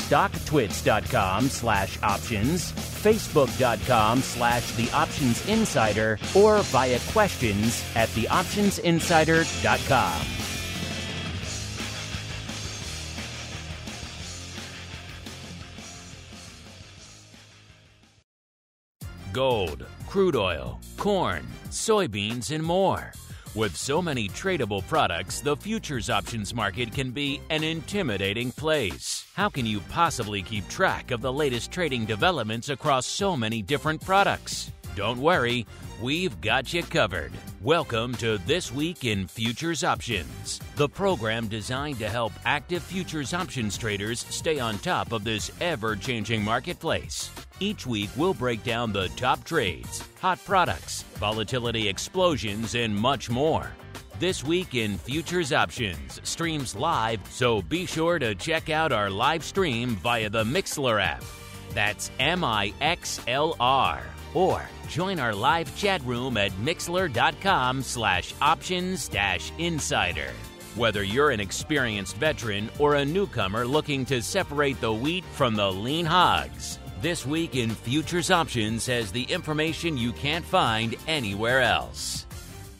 stocktwits.com slash options, facebook.com slash the options insider, or via questions at theoptionsinsider.com. Gold, crude oil, corn, soybeans, and more. With so many tradable products, the futures options market can be an intimidating place. How can you possibly keep track of the latest trading developments across so many different products? Don't worry, we've got you covered. Welcome to This Week in Futures Options, the program designed to help active futures options traders stay on top of this ever changing marketplace. Each week, we'll break down the top trades, hot products, volatility explosions, and much more. This Week in Futures Options streams live, so be sure to check out our live stream via the Mixlr app. That's M I X L R. Or join our live chat room at mixlr.com slash options dash insider. Whether you're an experienced veteran or a newcomer looking to separate the wheat from the lean hogs, this Week in Futures Options has the information you can't find anywhere else.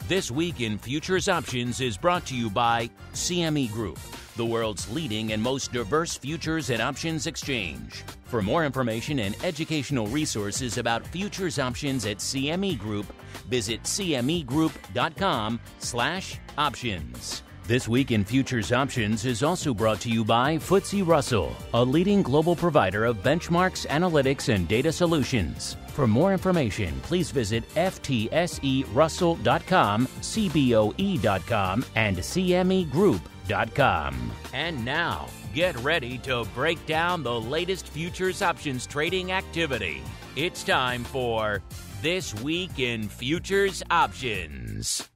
This Week in Futures Options is brought to you by CME Group, the world's leading and most diverse futures and options exchange. For more information and educational resources about futures options at CME Group, visit cmegroup.com/options. This week in Futures Options is also brought to you by FTSE Russell, a leading global provider of benchmarks, analytics, and data solutions. For more information, please visit ftserussell.com, cboe.com, and cmegroup.com. And now, get ready to break down the latest futures options trading activity. It's time for This Week in Futures Options.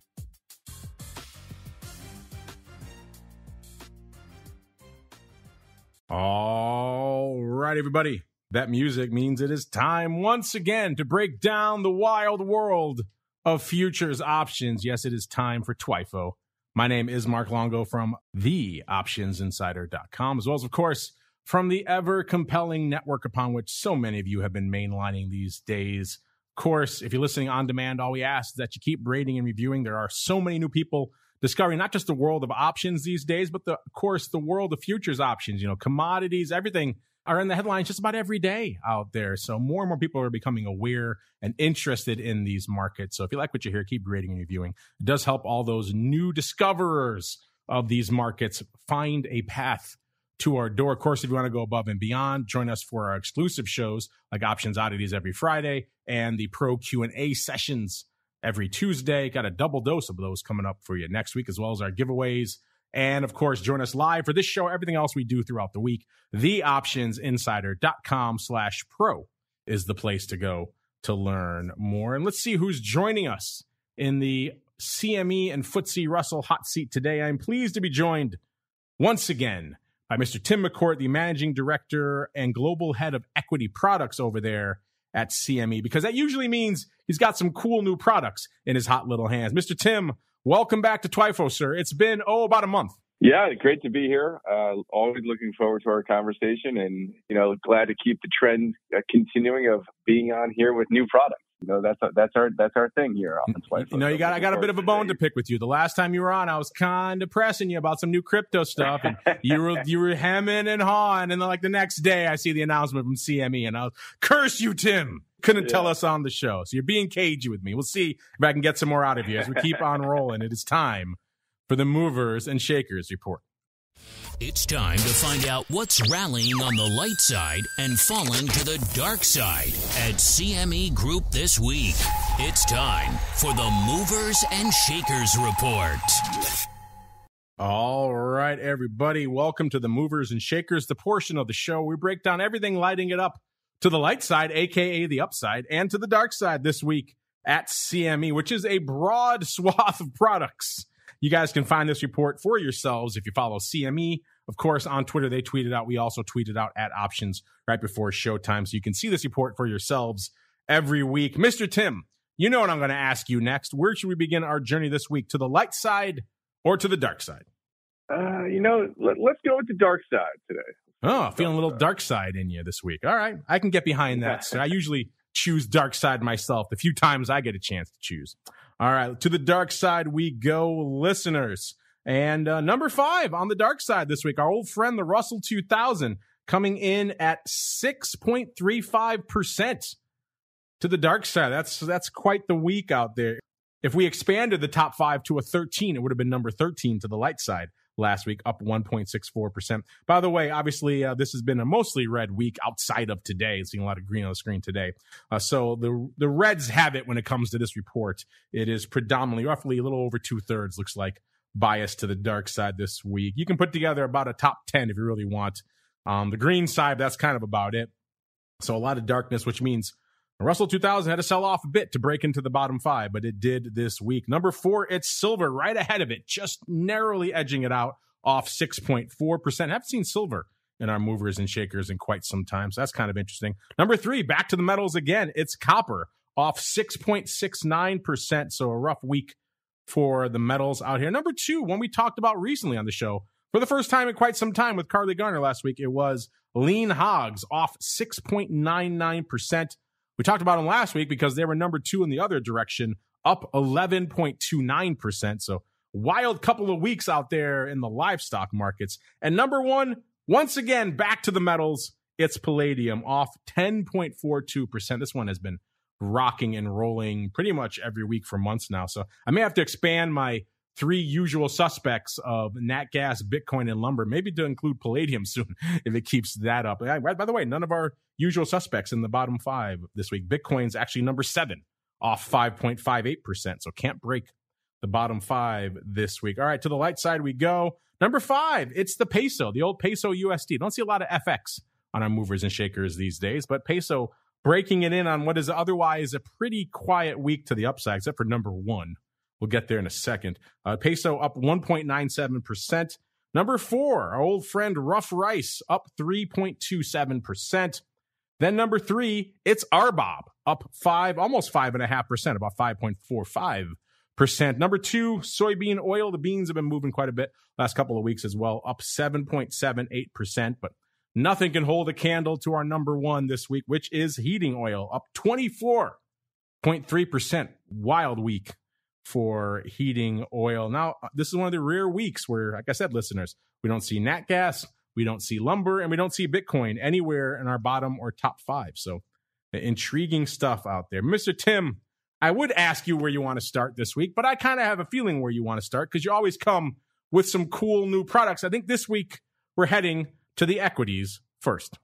All right, everybody. That music means it is time once again to break down the wild world of futures options. Yes, it is time for TWIFO. My name is Mark Longo from theoptionsinsider.com, as well as, of course, from the ever compelling network upon which so many of you have been mainlining these days. Of course, if you're listening on demand, all we ask is that you keep rating and reviewing. There are so many new people discovering not just the world of options these days, but the, of course, the world of futures options, you know, commodities, everything are in the headlines just about every day out there. So more and more people are becoming aware and interested in these markets. So if you like what you hear, keep rating and reviewing. It does help all those new discoverers of these markets find a path to our door. Of course, if you want to go above and beyond, join us for our exclusive shows like Options Oddities every Friday and the Pro Q&A sessions every Tuesday. Got a double dose of those coming up for you next week, as well as our giveaways. And of course, join us live for this show, everything else we do throughout the week. TheOptionsInsider.com slash pro is the place to go to learn more. And let's see who's joining us in the CME and FTSE Russell hot seat today. I'm pleased to be joined once again by Mr. Tim McCourt, the managing director and global head of equity products over there at CME, because that usually means he's got some cool new products in his hot little hands. Mr. Tim, welcome back to TWIFO, sir. It's been, oh, about a month. Yeah, great to be here. Uh, always looking forward to our conversation and, you know, glad to keep the trend uh, continuing of being on here with new products. You know, that's our, that's our that's our thing here on TWIFO. You know, you got I got a bit of a bone to pick with you. The last time you were on, I was kind of pressing you about some new crypto stuff, and you were you were hemming and hawing, and then like the next day, I see the announcement from CME, and I was curse you, Tim couldn't yeah. tell us on the show. So you're being cagey with me. We'll see if I can get some more out of you as we keep on rolling. It is time for the movers and shakers report. It's time to find out what's rallying on the light side and falling to the dark side at CME Group this week. It's time for the Movers and Shakers Report. All right, everybody, welcome to the Movers and Shakers, the portion of the show we break down everything lighting it up to the light side, aka the upside, and to the dark side this week at CME, which is a broad swath of products. You guys can find this report for yourselves if you follow CME of course, on Twitter, they tweeted out. We also tweeted out at options right before showtime. So you can see this report for yourselves every week. Mr. Tim, you know what I'm going to ask you next. Where should we begin our journey this week? To the light side or to the dark side? Uh, you know, let, us go with the dark side today. Oh, feeling a little dark side in you this week. All right. I can get behind that. so I usually choose dark side myself the few times I get a chance to choose. All right. To the dark side we go, listeners. And uh, number five on the dark side this week, our old friend, the Russell 2000, coming in at 6.35% to the dark side. That's, that's quite the week out there. If we expanded the top five to a 13, it would have been number 13 to the light side last week, up 1.64%. By the way, obviously, uh, this has been a mostly red week outside of today. Seeing a lot of green on the screen today. Uh, so the the Reds have it when it comes to this report. It is predominantly, roughly a little over two thirds, looks like, bias to the dark side this week. You can put together about a top 10 if you really want. Um, the green side, that's kind of about it. So a lot of darkness, which means Russell 2000 had to sell off a bit to break into the bottom five, but it did this week. Number four, it's silver right ahead of it, just narrowly edging it out off 6.4%. Haven't seen silver in our movers and shakers in quite some time. So that's kind of interesting. Number three, back to the metals again. It's copper off 6.69%. So a rough week for the metals out here. Number two, one we talked about recently on the show for the first time in quite some time with Carly Garner last week, it was lean hogs off 6.99%. We talked about them last week because they were number two in the other direction, up 11.29%. So wild couple of weeks out there in the livestock markets. And number one, once again, back to the metals. It's palladium off 10.42%. This one has been rocking and rolling pretty much every week for months now. So I may have to expand my three usual suspects of nat gas, Bitcoin, and lumber, maybe to include palladium soon if it keeps that up. By the way, none of our usual suspects in the bottom five this week. Bitcoin's actually number seven off 5.58%. So can't break the bottom five this week. All right, to the light side we go. Number five, it's the peso, the old peso USD. Don't see a lot of FX on our movers and shakers these days, but peso breaking it in on what is otherwise a pretty quiet week to the upside, except for number one. We'll get there in a second. Uh, peso up 1.97%. Number four, our old friend Rough Rice up 3.27%. Then number three, it's RBOB up five, almost five and a half percent, about 5.45 percent. Number two, soybean oil. The beans have been moving quite a bit last couple of weeks as well, up 7.78 percent. But Nothing can hold a candle to our number one this week, which is heating oil, up 24.3%. Wild week for heating oil. Now, uh, this is one of the rare weeks where, like I said, listeners, we don't see nat gas, we don't see lumber, and we don't see Bitcoin anywhere in our bottom or top five. So, intriguing stuff out there. Mr. Tim, I would ask you where you want to start this week, but I kind of have a feeling where you want to start because you always come with some cool new products. I think this week we're heading to the equities first.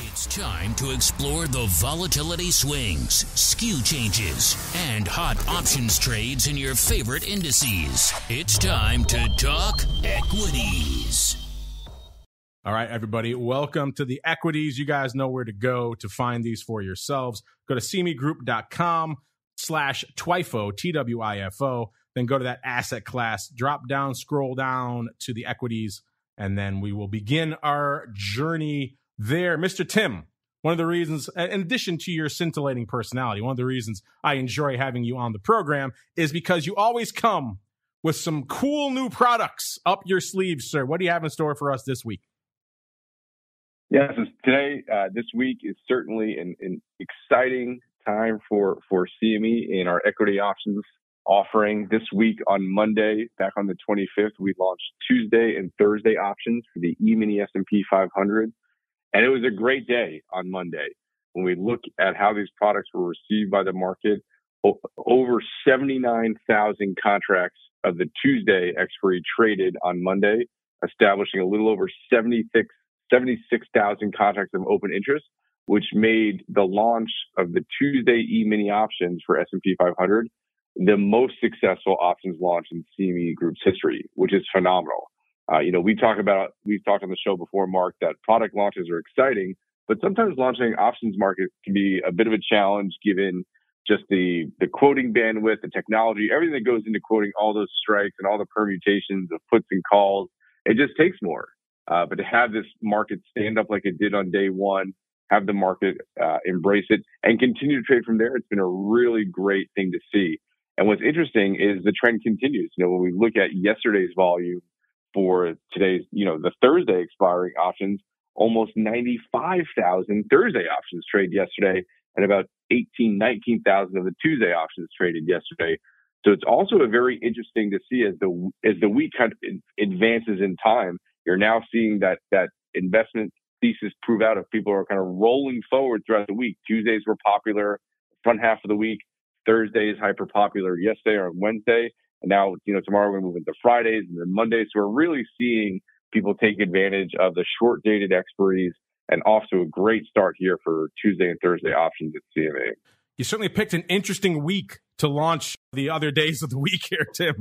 It's time to explore the volatility swings, skew changes, and hot options trades in your favorite indices. It's time to talk equities. All right, everybody, welcome to the equities. You guys know where to go to find these for yourselves. Go to cmegroup.com slash TWIFO, T-W-I-F-O. Then go to that asset class, drop down, scroll down to the equities and then we will begin our journey there. Mr. Tim, one of the reasons, in addition to your scintillating personality, one of the reasons I enjoy having you on the program is because you always come with some cool new products up your sleeves, sir. What do you have in store for us this week? Yes, today, uh, this week is certainly an, an exciting time for, for CME in our equity options offering this week on Monday, back on the 25th, we launched Tuesday and Thursday options for the E-mini S&P 500. And it was a great day on Monday. When we look at how these products were received by the market, over 79,000 contracts of the Tuesday expiry traded on Monday, establishing a little over 76 76,000 contracts of open interest, which made the launch of the Tuesday E-mini options for S&P 500 the most successful options launch in CME Group's history, which is phenomenal. Uh, you know, we talk about, we've talked on the show before, Mark, that product launches are exciting, but sometimes launching options market can be a bit of a challenge given just the, the quoting bandwidth, the technology, everything that goes into quoting all those strikes and all the permutations of puts and calls. It just takes more. Uh, but to have this market stand up like it did on day one, have the market uh, embrace it and continue to trade from there, it's been a really great thing to see. And what's interesting is the trend continues. You know, when we look at yesterday's volume for today's, you know, the Thursday expiring options, almost 95,000 Thursday options traded yesterday and about 18, 19,000 of the Tuesday options traded yesterday. So it's also a very interesting to see as the as the week kind of advances in time. You're now seeing that that investment thesis prove out if people are kind of rolling forward throughout the week. Tuesdays were popular, front half of the week. Thursday is hyper popular yesterday or Wednesday. And now, you know, tomorrow we're moving to Fridays and then Mondays. So we're really seeing people take advantage of the short dated expiries and off to a great start here for Tuesday and Thursday options at CME. You certainly picked an interesting week to launch the other days of the week here, Tim.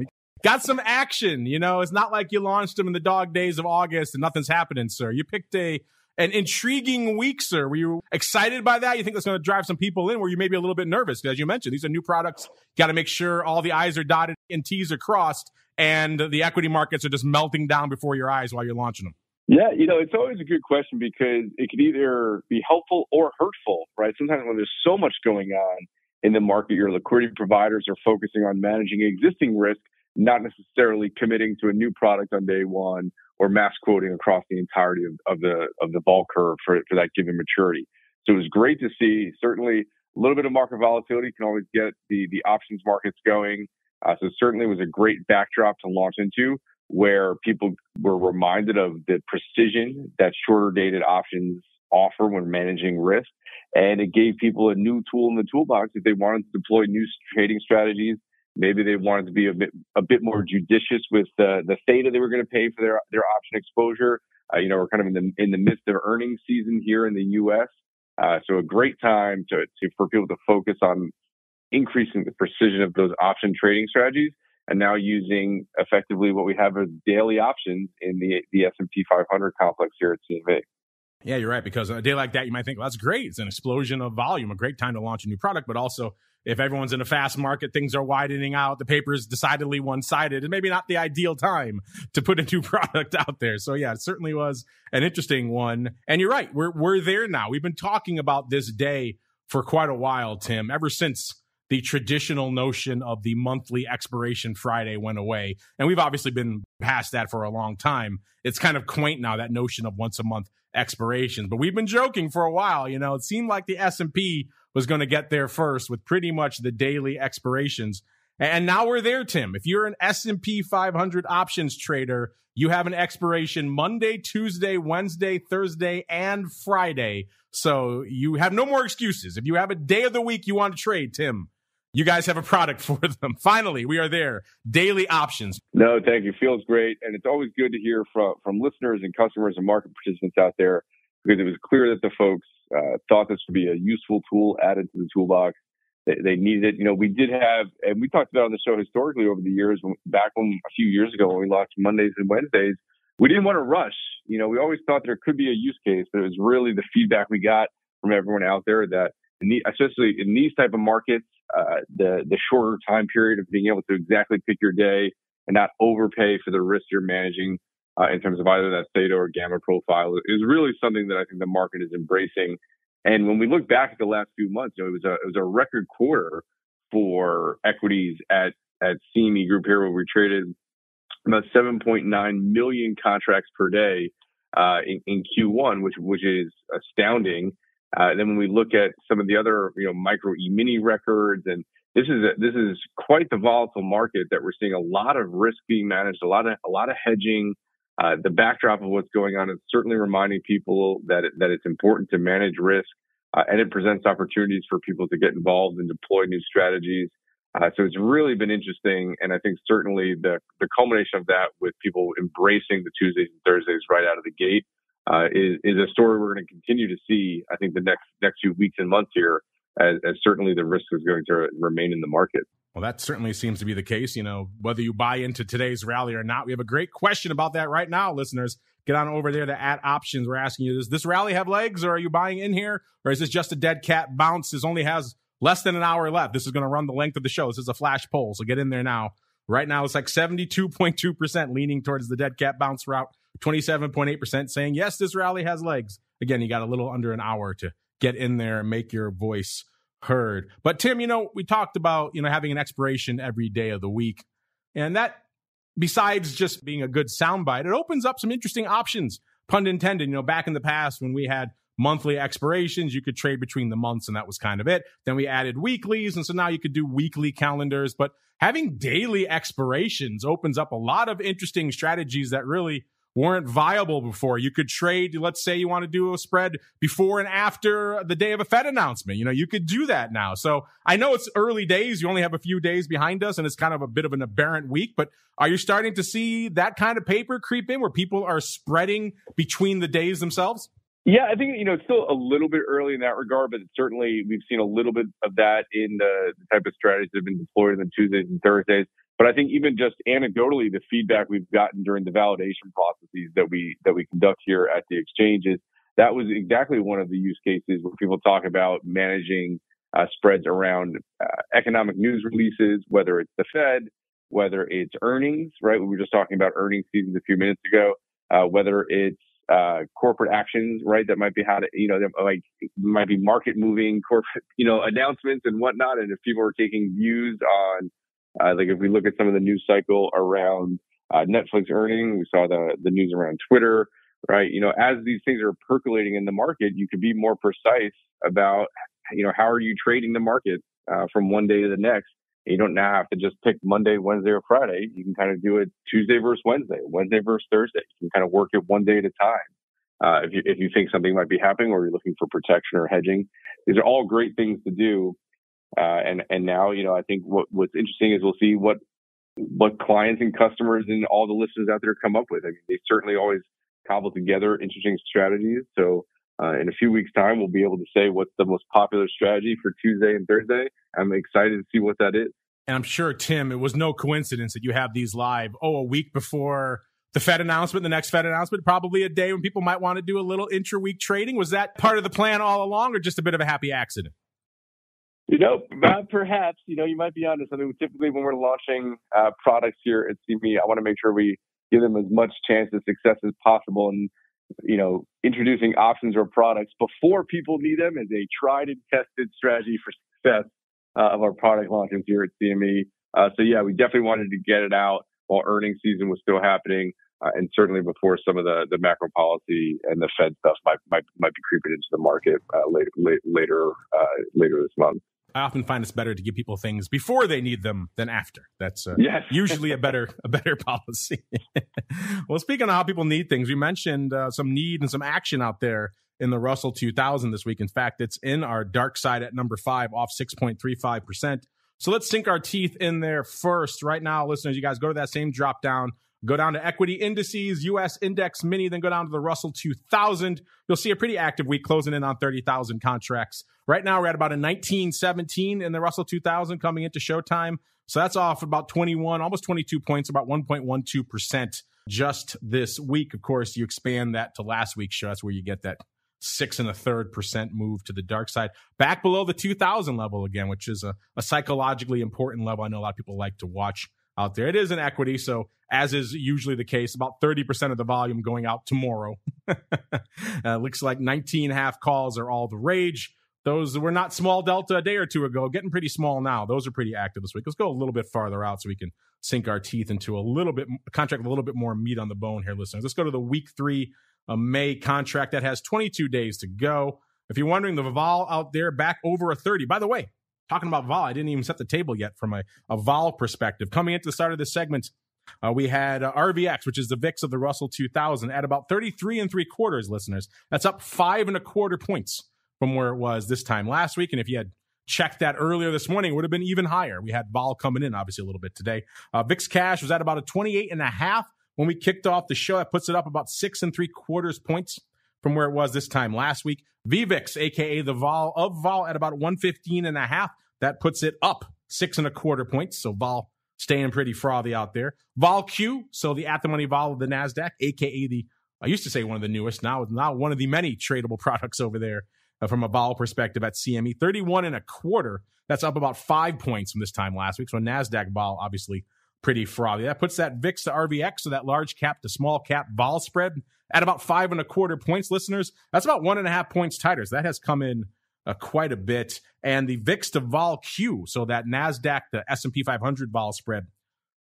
Got some action, you know. It's not like you launched them in the dog days of August and nothing's happening, sir. You picked a an intriguing week, sir. Were you excited by that? You think that's going to drive some people in? Were you maybe a little bit nervous? As you mentioned, these are new products. Got to make sure all the I's are dotted and T's are crossed, and the equity markets are just melting down before your eyes while you're launching them. Yeah, you know, it's always a good question because it could either be helpful or hurtful, right? Sometimes when there's so much going on in the market, your liquidity providers are focusing on managing existing risk, not necessarily committing to a new product on day one or mass quoting across the entirety of, of the of the vol curve for, for that given maturity. So it was great to see. Certainly, a little bit of market volatility can always get the the options markets going. Uh, so certainly was a great backdrop to launch into, where people were reminded of the precision that shorter dated options offer when managing risk, and it gave people a new tool in the toolbox if they wanted to deploy new trading strategies Maybe they wanted to be a bit a bit more judicious with the the theta they were going to pay for their their option exposure. Uh, you know, we're kind of in the in the midst of earnings season here in the U.S. Uh, so a great time to, to for people to focus on increasing the precision of those option trading strategies and now using effectively what we have as daily options in the the S&P 500 complex here at CME. Yeah, you're right. Because a day like that, you might think, well, that's great. It's an explosion of volume, a great time to launch a new product, but also if everyone's in a fast market, things are widening out, the paper is decidedly one sided, and maybe not the ideal time to put a new product out there. So yeah, it certainly was an interesting one. And you're right, we're we're there now. We've been talking about this day for quite a while, Tim, ever since the traditional notion of the monthly expiration Friday went away. And we've obviously been past that for a long time. It's kind of quaint now that notion of once a month expirations, but we've been joking for a while, you know, it seemed like the S&P was going to get there first with pretty much the daily expirations. And now we're there, Tim. If you're an S&P 500 options trader, you have an expiration Monday, Tuesday, Wednesday, Thursday, and Friday. So you have no more excuses. If you have a day of the week you want to trade, Tim, you guys have a product for them. Finally, we are there. Daily options. No, thank you. Feels great. And it's always good to hear from, from listeners and customers and market participants out there because it was clear that the folks uh, thought this would be a useful tool added to the toolbox. They, they, needed it. You know, we did have, and we talked about on the show historically over the years, back when a few years ago when we launched Mondays and Wednesdays, we didn't want to rush. You know, we always thought there could be a use case, but it was really the feedback we got from everyone out there that, the, especially in these type of markets, uh, the the shorter time period of being able to exactly pick your day and not overpay for the risk you're managing uh, in terms of either that theta or gamma profile is really something that I think the market is embracing. And when we look back at the last few months, you know, it was a it was a record quarter for equities at at CME Group here, where we traded about 7.9 million contracts per day uh, in, in, Q1, which which is astounding. Uh, then when we look at some of the other, you know, micro E-mini records, and this is a, this is quite the volatile market that we're seeing a lot of risk being managed, a lot of a lot of hedging, uh, the backdrop of what's going on is certainly reminding people that it, that it's important to manage risk, uh, and it presents opportunities for people to get involved and deploy new strategies. Uh, so it's really been interesting, and I think certainly the the culmination of that with people embracing the Tuesdays and Thursdays right out of the gate uh, is is a story we're going to continue to see. I think the next next few weeks and months here, as, as certainly the risk is going to remain in the market. Well, that certainly seems to be the case. You know, whether you buy into today's rally or not, we have a great question about that right now, listeners. Get on over there to add options. We're asking you: Does this rally have legs, or are you buying in here, or is this just a dead cat bounce? This only has less than an hour left. This is going to run the length of the show. This is a flash poll, so get in there now. Right now, it's like 72.2% leaning towards the dead cat bounce route, 27.8% saying, yes, this rally has legs. Again, you got a little under an hour to get in there and make your voice heard. But Tim, you know, we talked about, you know, having an expiration every day of the week. And that, besides just being a good soundbite, it opens up some interesting options, pun intended. You know, back in the past when we had monthly expirations. You could trade between the months, and that was kind of it. Then we added weeklies, and so now you could do weekly calendars. But having daily expirations opens up a lot of interesting strategies that really weren't viable before. You could trade, let's say you want to do a spread before and after the day of a Fed announcement. You know, you could do that now. So I know it's early days. You only have a few days behind us and it's kind of a bit of an aberrant week, but are you starting to see that kind of paper creep in where people are spreading between the days themselves? Yeah, I think you know it's still a little bit early in that regard, but certainly we've seen a little bit of that in the, type of strategies that have been deployed on Tuesdays and Thursdays. But I think even just anecdotally, the feedback we've gotten during the validation processes that we that we conduct here at the exchanges, that was exactly one of the use cases where people talk about managing uh, spreads around uh, economic news releases, whether it's the Fed, whether it's earnings, right? We were just talking about earnings seasons a few minutes ago, uh, whether it's uh, corporate actions, right? That might be how to, you know, like might be market moving corporate, you know, announcements and whatnot. And if people are taking views on, uh, like if we look at some of the news cycle around uh, Netflix earning, we saw the the news around Twitter, right? You know, as these things are percolating in the market, you could be more precise about, you know, how are you trading the market uh, from one day to the next you don't now have to just pick Monday, Wednesday, or Friday. You can kind of do it Tuesday versus Wednesday, Wednesday versus Thursday. You can kind of work it one day at a time. Uh, if you if you think something might be happening or you're looking for protection or hedging, these are all great things to do. Uh, and and now you know I think what what's interesting is we'll see what what clients and customers and all the listeners out there come up with. I mean, they certainly always cobble together interesting strategies. So uh, in a few weeks' time, we'll be able to say what's the most popular strategy for Tuesday and Thursday. I'm excited to see what that is. And I'm sure, Tim, it was no coincidence that you have these live, oh, a week before the Fed announcement, the next Fed announcement, probably a day when people might want to do a little intra week trading. Was that part of the plan all along or just a bit of a happy accident? You know, perhaps, you know, you might be onto something. Typically, when we're launching uh, products here at CME, I want to make sure we give them as much chance of success as possible. And you know, introducing options or products before people need them is a tried and tested strategy for success uh, of our product launches here at CME. Uh, so yeah, we definitely wanted to get it out while earnings season was still happening, uh, and certainly before some of the, the macro policy and the Fed stuff might might, might be creeping into the market uh, later later uh, later this month. I often find it's better to give people things before they need them than after. That's uh, yes. usually a better a better policy. well, speaking of how people need things, we mentioned uh, some need and some action out there in the Russell 2000 this week. In fact, it's in our dark side at number five, off 6.35 percent. So let's sink our teeth in there first. Right now, listeners, you guys go to that same drop down Go down to equity indices, US index mini, then go down to the Russell 2000. You'll see a pretty active week closing in on 30,000 contracts. Right now, we're at about a 1917 in the Russell 2000 coming into showtime. So that's off about 21, almost 22 points, about 1.12% just this week. Of course, you expand that to last week's show. That's where you get that six and a third percent move to the dark side, back below the 2000 level again, which is a, a psychologically important level. I know a lot of people like to watch out there. It is an equity, so as is usually the case, about 30% of the volume going out tomorrow. uh, looks like 19 half calls are all the rage. Those were not small delta a day or two ago, getting pretty small now. Those are pretty active this week. Let's go a little bit farther out so we can sink our teeth into a little bit contract a little bit more meat on the bone here, listeners. Let's go to the week three a May contract that has 22 days to go. If you're wondering, the vol out there back over a 30. By the way, talking about vol, I didn't even set the table yet from a, a vol perspective. Coming into the start of this segment, uh, we had uh, RVX, which is the VIX of the Russell 2000, at about 33 and three quarters, listeners. That's up five and a quarter points from where it was this time last week. And if you had checked that earlier this morning, it would have been even higher. We had vol coming in, obviously, a little bit today. Uh, VIX cash was at about a 28 and a half when we kicked off the show. That puts it up about six and three quarters points from where it was this time last week. VVIX, aka the vol of vol, at about 115 and a half. That puts it up six and a quarter points. So vol staying pretty frothy out there. Vol Q, so the at the money vol of the Nasdaq, aka the I used to say one of the newest, now now one of the many tradable products over there uh, from a vol perspective at CME, 31 and a quarter. That's up about five points from this time last week. So Nasdaq vol obviously pretty frothy. That puts that VIX to RVX, so that large cap to small cap vol spread at about five and a quarter points, listeners. That's about one and a half points tighter. So that has come in uh, quite a bit. And the VIX to vol Q, so that Nasdaq to S&P 500 vol spread,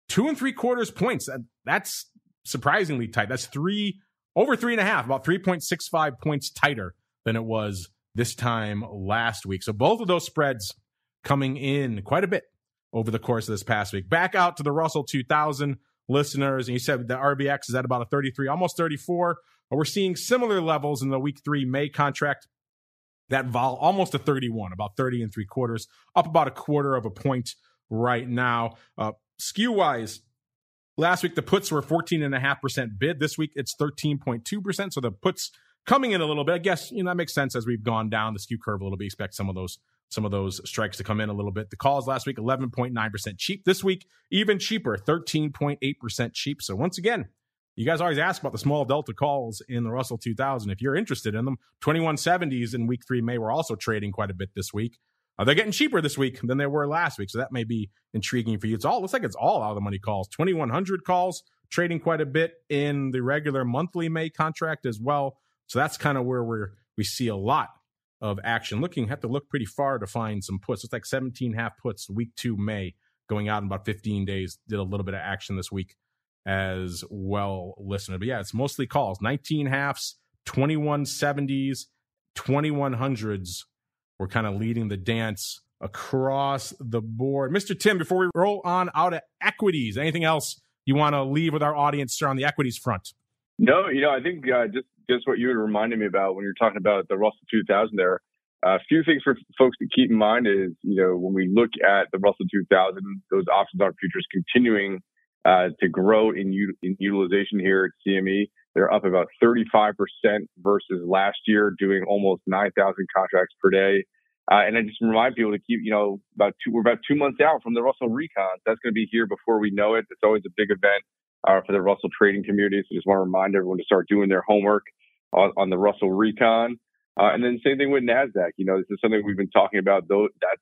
two and three quarters points. That's surprisingly tight. That's three over three and a half, about 3.65 points tighter than it was this time last week. So both of those spreads coming in quite a bit over the course of this past week. Back out to the Russell 2000 listeners, and you said the RVX is at about a 33, almost 34. We're seeing similar levels in the week three May contract. That vol almost a 31, about 30 and three quarters, up about a quarter of a point right now. Uh, skew wise, last week the puts were 14.5% bid. This week it's 13.2%. So the puts coming in a little bit. I guess, you know, that makes sense as we've gone down the skew curve a little bit. Expect some of those some of those strikes to come in a little bit. The calls last week, 11.9% cheap. This week, even cheaper, 13.8% cheap. So once again, you guys always ask about the small delta calls in the Russell 2000. If you're interested in them, 2170s in week three May were also trading quite a bit this week. Uh, they're getting cheaper this week than they were last week, so that may be intriguing for you. It's all looks like it's all out of the money calls. 2100 calls trading quite a bit in the regular monthly May contract as well. So that's kind of where we're we see a lot of action. Looking, have to look pretty far to find some puts. It's like 17 half puts week two May going out in about 15 days. Did a little bit of action this week as well, listener. But yeah, it's mostly calls 19 halves, 2170s, 2100s. We're kind of leading the dance across the board. Mr. Tim, before we roll on out of equities, anything else you want to leave with our audience sir, on the equities front? No, you know, I think uh, just just what you were reminding me about when you're talking about the Russell 2000 there. A few things for folks to keep in mind is, you know, when we look at the Russell 2000, those options on futures continuing uh, to grow in, u- in utilization here at CME. They're up about 35% versus last year, doing almost 9,000 contracts per day. Uh, and I just remind people to keep, you know, about two, we're about two months out from the Russell Recon. That's going to be here before we know it. It's always a big event uh, for the Russell trading community. So just want to remind everyone to start doing their homework on, on the Russell Recon. Uh, and then same thing with NASDAQ. You know, this is something we've been talking about, though, that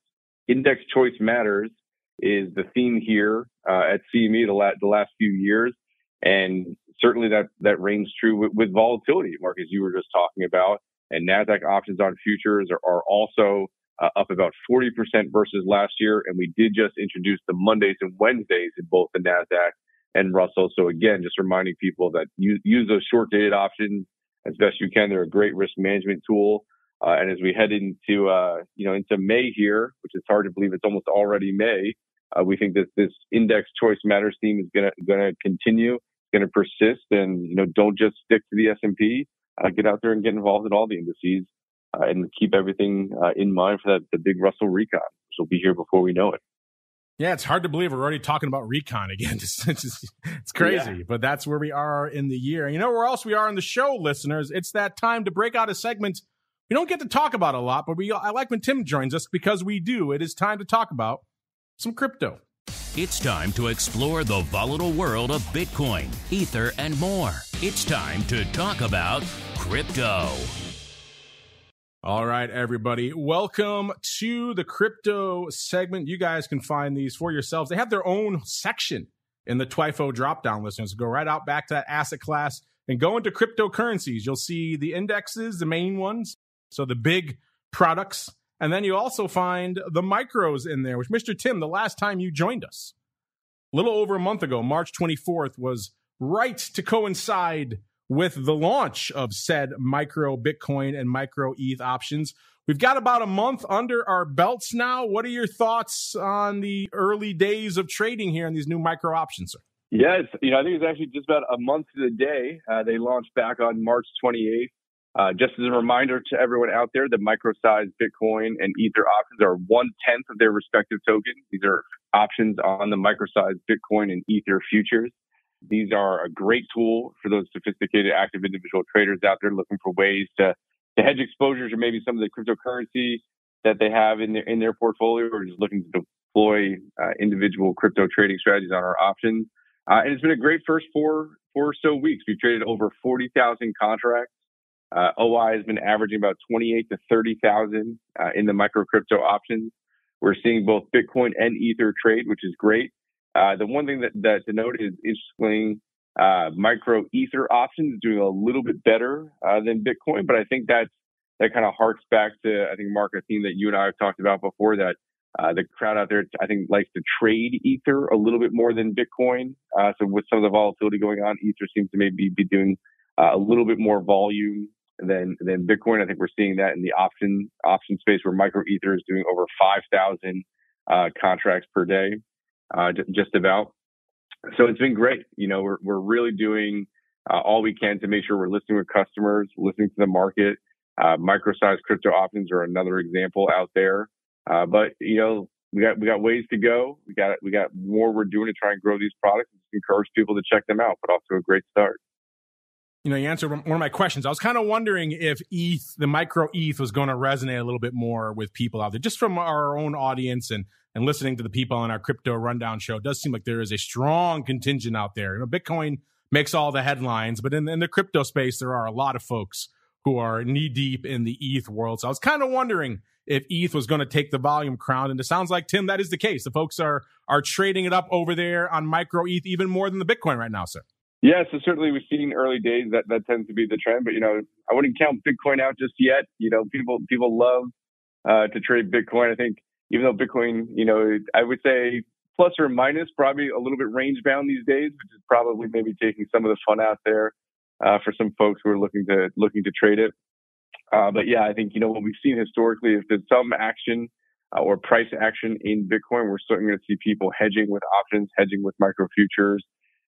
index choice matters is the theme here uh, at CME the, la- the last few years. And certainly that, that reigns true with, with volatility, Mark, as you were just talking about. And NASDAQ options on futures are, are also uh, up about 40% versus last year. And we did just introduce the Mondays and Wednesdays in both the NASDAQ and Russell. So again, just reminding people that use, use those short dated options as best you can. They're a great risk management tool. Uh, and as we head into, uh, you know, into May here, which is hard to believe it's almost already May, uh, we think that this index choice matters theme is going to, going to continue, going to persist and, you know, don't just stick to the S&P, uh, get out there and get involved in all the indices, uh, and keep everything uh, in mind for that, the big Russell recon, which will be here before we know it. Yeah, it's hard to believe we're already talking about recon again. It's, it's, it's crazy, yeah. but that's where we are in the year. You know where else we are in the show, listeners? It's that time to break out a segment we don't get to talk about a lot, but we I like when Tim joins us because we do. It is time to talk about some crypto. It's time to explore the volatile world of Bitcoin, Ether, and more. It's time to talk about crypto. All right, everybody. Welcome to the crypto segment. You guys can find these for yourselves. They have their own section in the TWIFO dropdown listeners. Go right out back to that asset class and go into cryptocurrencies. You'll see the indexes, the main ones. So the big products. And then you also find the micros in there, which Mr. Tim, the last time you joined us, a little over a month ago, March 24th, was right to coincide with the launch of said micro Bitcoin and micro ETH options. We've got about a month under our belts now. What are your thoughts on the early days of trading here in these new micro options, sir? Yes, you know, I think it's actually just about a month to the day. Uh, they launched back on March 28th. Uh, just as a reminder to everyone out there, the micro-sized Bitcoin and Ether options are one tenth of their respective tokens. These are options on the micro-sized Bitcoin and Ether futures. These are a great tool for those sophisticated active individual traders out there looking for ways to, to hedge exposures or maybe some of the cryptocurrency that they have in their in their portfolio or just looking to deploy uh, individual crypto trading strategies on our options. Uh, and it's been a great first four four or so weeks. We've traded over 40,000 contracts. Uh, OI has been averaging about 28 to 30,000 uh, in the micro crypto options. We're seeing both Bitcoin and Ether trade, which is great. Uh, the one thing that, that to note is interestingly, uh, micro Ether options doing a little bit better uh, than Bitcoin, but I think that's that kind of harks back to I think Mark a theme that you and I have talked about before that uh, the crowd out there I think likes to trade Ether a little bit more than Bitcoin. Uh, so with some of the volatility going on, Ether seems to maybe be doing uh, a little bit more volume than than Bitcoin. I think we're seeing that in the option option space where micro Ether is doing over five thousand contracts per day uh, just about. So it's been great. You know, we're, we're really doing uh, all we can to make sure we're listening with customers, listening to the market. Uh, micro-sized crypto options are another example out there. Uh, but you know, we got we got ways to go. We got we got more we're doing to try and grow these products. And encourage people to check them out. But also a great start you know, you answered one of my questions. I was kind of wondering if ETH, the micro ETH, was going to resonate a little bit more with people out there, just from our own audience and and listening to the people on our crypto rundown show. It does seem like there is a strong contingent out there. You know, Bitcoin makes all the headlines, but in, in the crypto space, there are a lot of folks who are knee deep in the ETH world. So I was kind of wondering if ETH was going to take the volume crown, and it sounds like Tim, that is the case. The folks are are trading it up over there on micro ETH even more than the Bitcoin right now, sir. Yeah, so certainly we've seen early days that that tends to be the trend, but you know, I wouldn't count Bitcoin out just yet. You know, people people love uh, to trade Bitcoin. I think even though Bitcoin, you know, I would say plus or minus probably a little bit range bound these days, which is probably maybe taking some of the fun out there uh, for some folks who are looking to looking to trade it. Uh, but yeah, I think you know what we've seen historically is that some action uh, or price action in Bitcoin, we're starting to see people hedging with options, hedging with micro futures.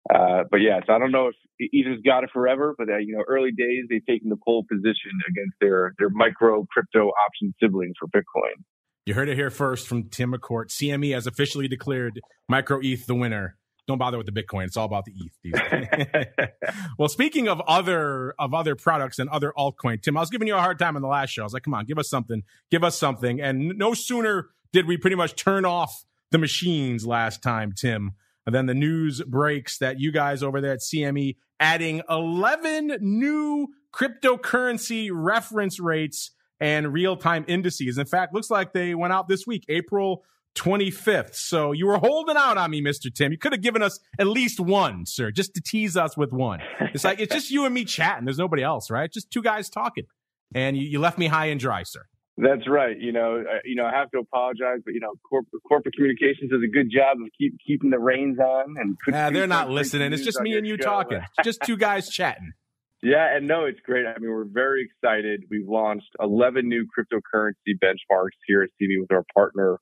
Uh, but so I don't know if Ether's got it forever, but uh, you know, early days they've taken the pole position against their their micro crypto option siblings for Bitcoin. You heard it here first from Tim McCourt. CME has officially declared micro ETH the winner. Don't bother with the Bitcoin; it's all about the ETH. well, speaking of other of other products and other altcoin, Tim, I was giving you a hard time on the last show. I was like, "Come on, give us something, give us something." And no sooner did we pretty much turn off the machines last time, Tim and then the news breaks that you guys over there at CME adding 11 new cryptocurrency reference rates and real time indices. In fact, looks like they went out this week, April 25th. So you were holding out on me, Mr. Tim. You could have given us at least one, sir, just to tease us with one. It's like, it's just you and me chatting. There's nobody else, right? Just two guys talking. And you, you left me high and dry, sir. That's right. You know, uh, you know, I have to apologize, but you know, corporate, corporate communications does a good job of keep keeping the reins on. And yeah, they're not listening. It's just me and you show. talking. just two guys chatting. Yeah, and no, it's great. I mean, we're very excited. We've launched 11 new cryptocurrency benchmarks here at CME with our partner,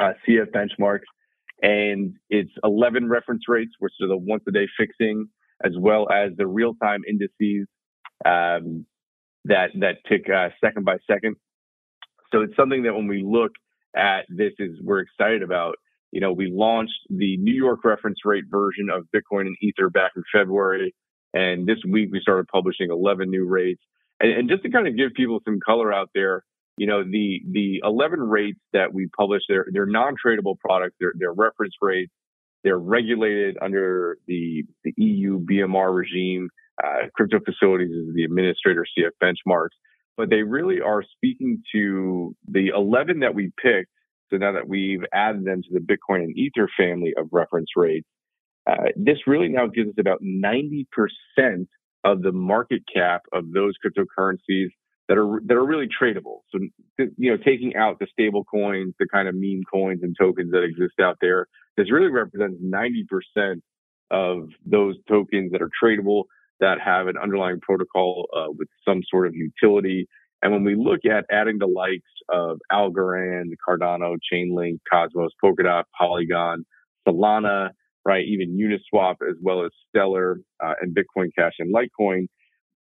uh, CF Benchmarks, and it's 11 reference rates, which are the once a day fixing, as well as the real time indices um, that that tick uh, second by second. So it's something that when we look at this is we're excited about. You know, we launched the New York reference rate version of Bitcoin and Ether back in February. And this week we started publishing 11 new rates. And, and just to kind of give people some color out there, you know, the, the 11 rates that we publish, they're, they're non-tradable products. They're, they're reference rates. They're regulated under the, the EU BMR regime. Uh, crypto facilities is the administrator CF benchmarks but they really are speaking to the 11 that we picked. So now that we've added them to the Bitcoin and Ether family of reference rates, uh, this really now gives us about 90% of the market cap of those cryptocurrencies that are that are really tradable. So you know, taking out the stable coins, the kind of meme coins and tokens that exist out there, this really represents 90% of those tokens that are tradable that have an underlying protocol uh, with some sort of utility. And when we look at adding the likes of Algorand, Cardano, Chainlink, Cosmos, Polkadot, Polygon, Solana, right, even Uniswap, as well as Stellar uh, and Bitcoin Cash and Litecoin,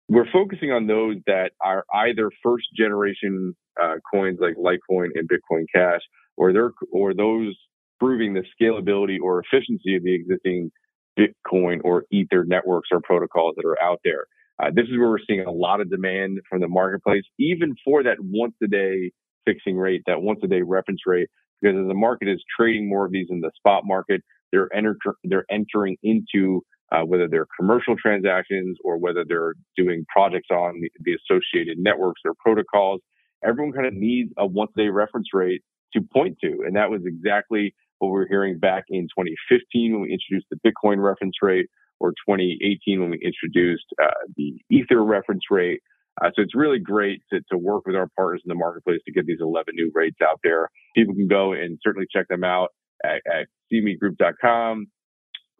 we're focusing on those that are either first generation uh, coins like Litecoin and Bitcoin Cash, or they're or those proving the scalability or efficiency of the existing Bitcoin or Ether networks or protocols that are out there. Uh, this is where we're seeing a lot of demand from the marketplace, even for that once a day fixing rate, that once a day reference rate, because as the market is trading more of these in the spot market, they're enter- they're entering into uh, whether they're commercial transactions or whether they're doing projects on the, the associated networks or protocols. Everyone kind of needs a once a day reference rate to point to, and that was exactly what we were hearing back in 2015 when we introduced the Bitcoin reference rate, or 2018 when we introduced uh, the Ether reference rate. Uh, so it's really great to, to work with our partners in the marketplace to get these 11 new rates out there. People can go and certainly check them out at, at cmegroup.com.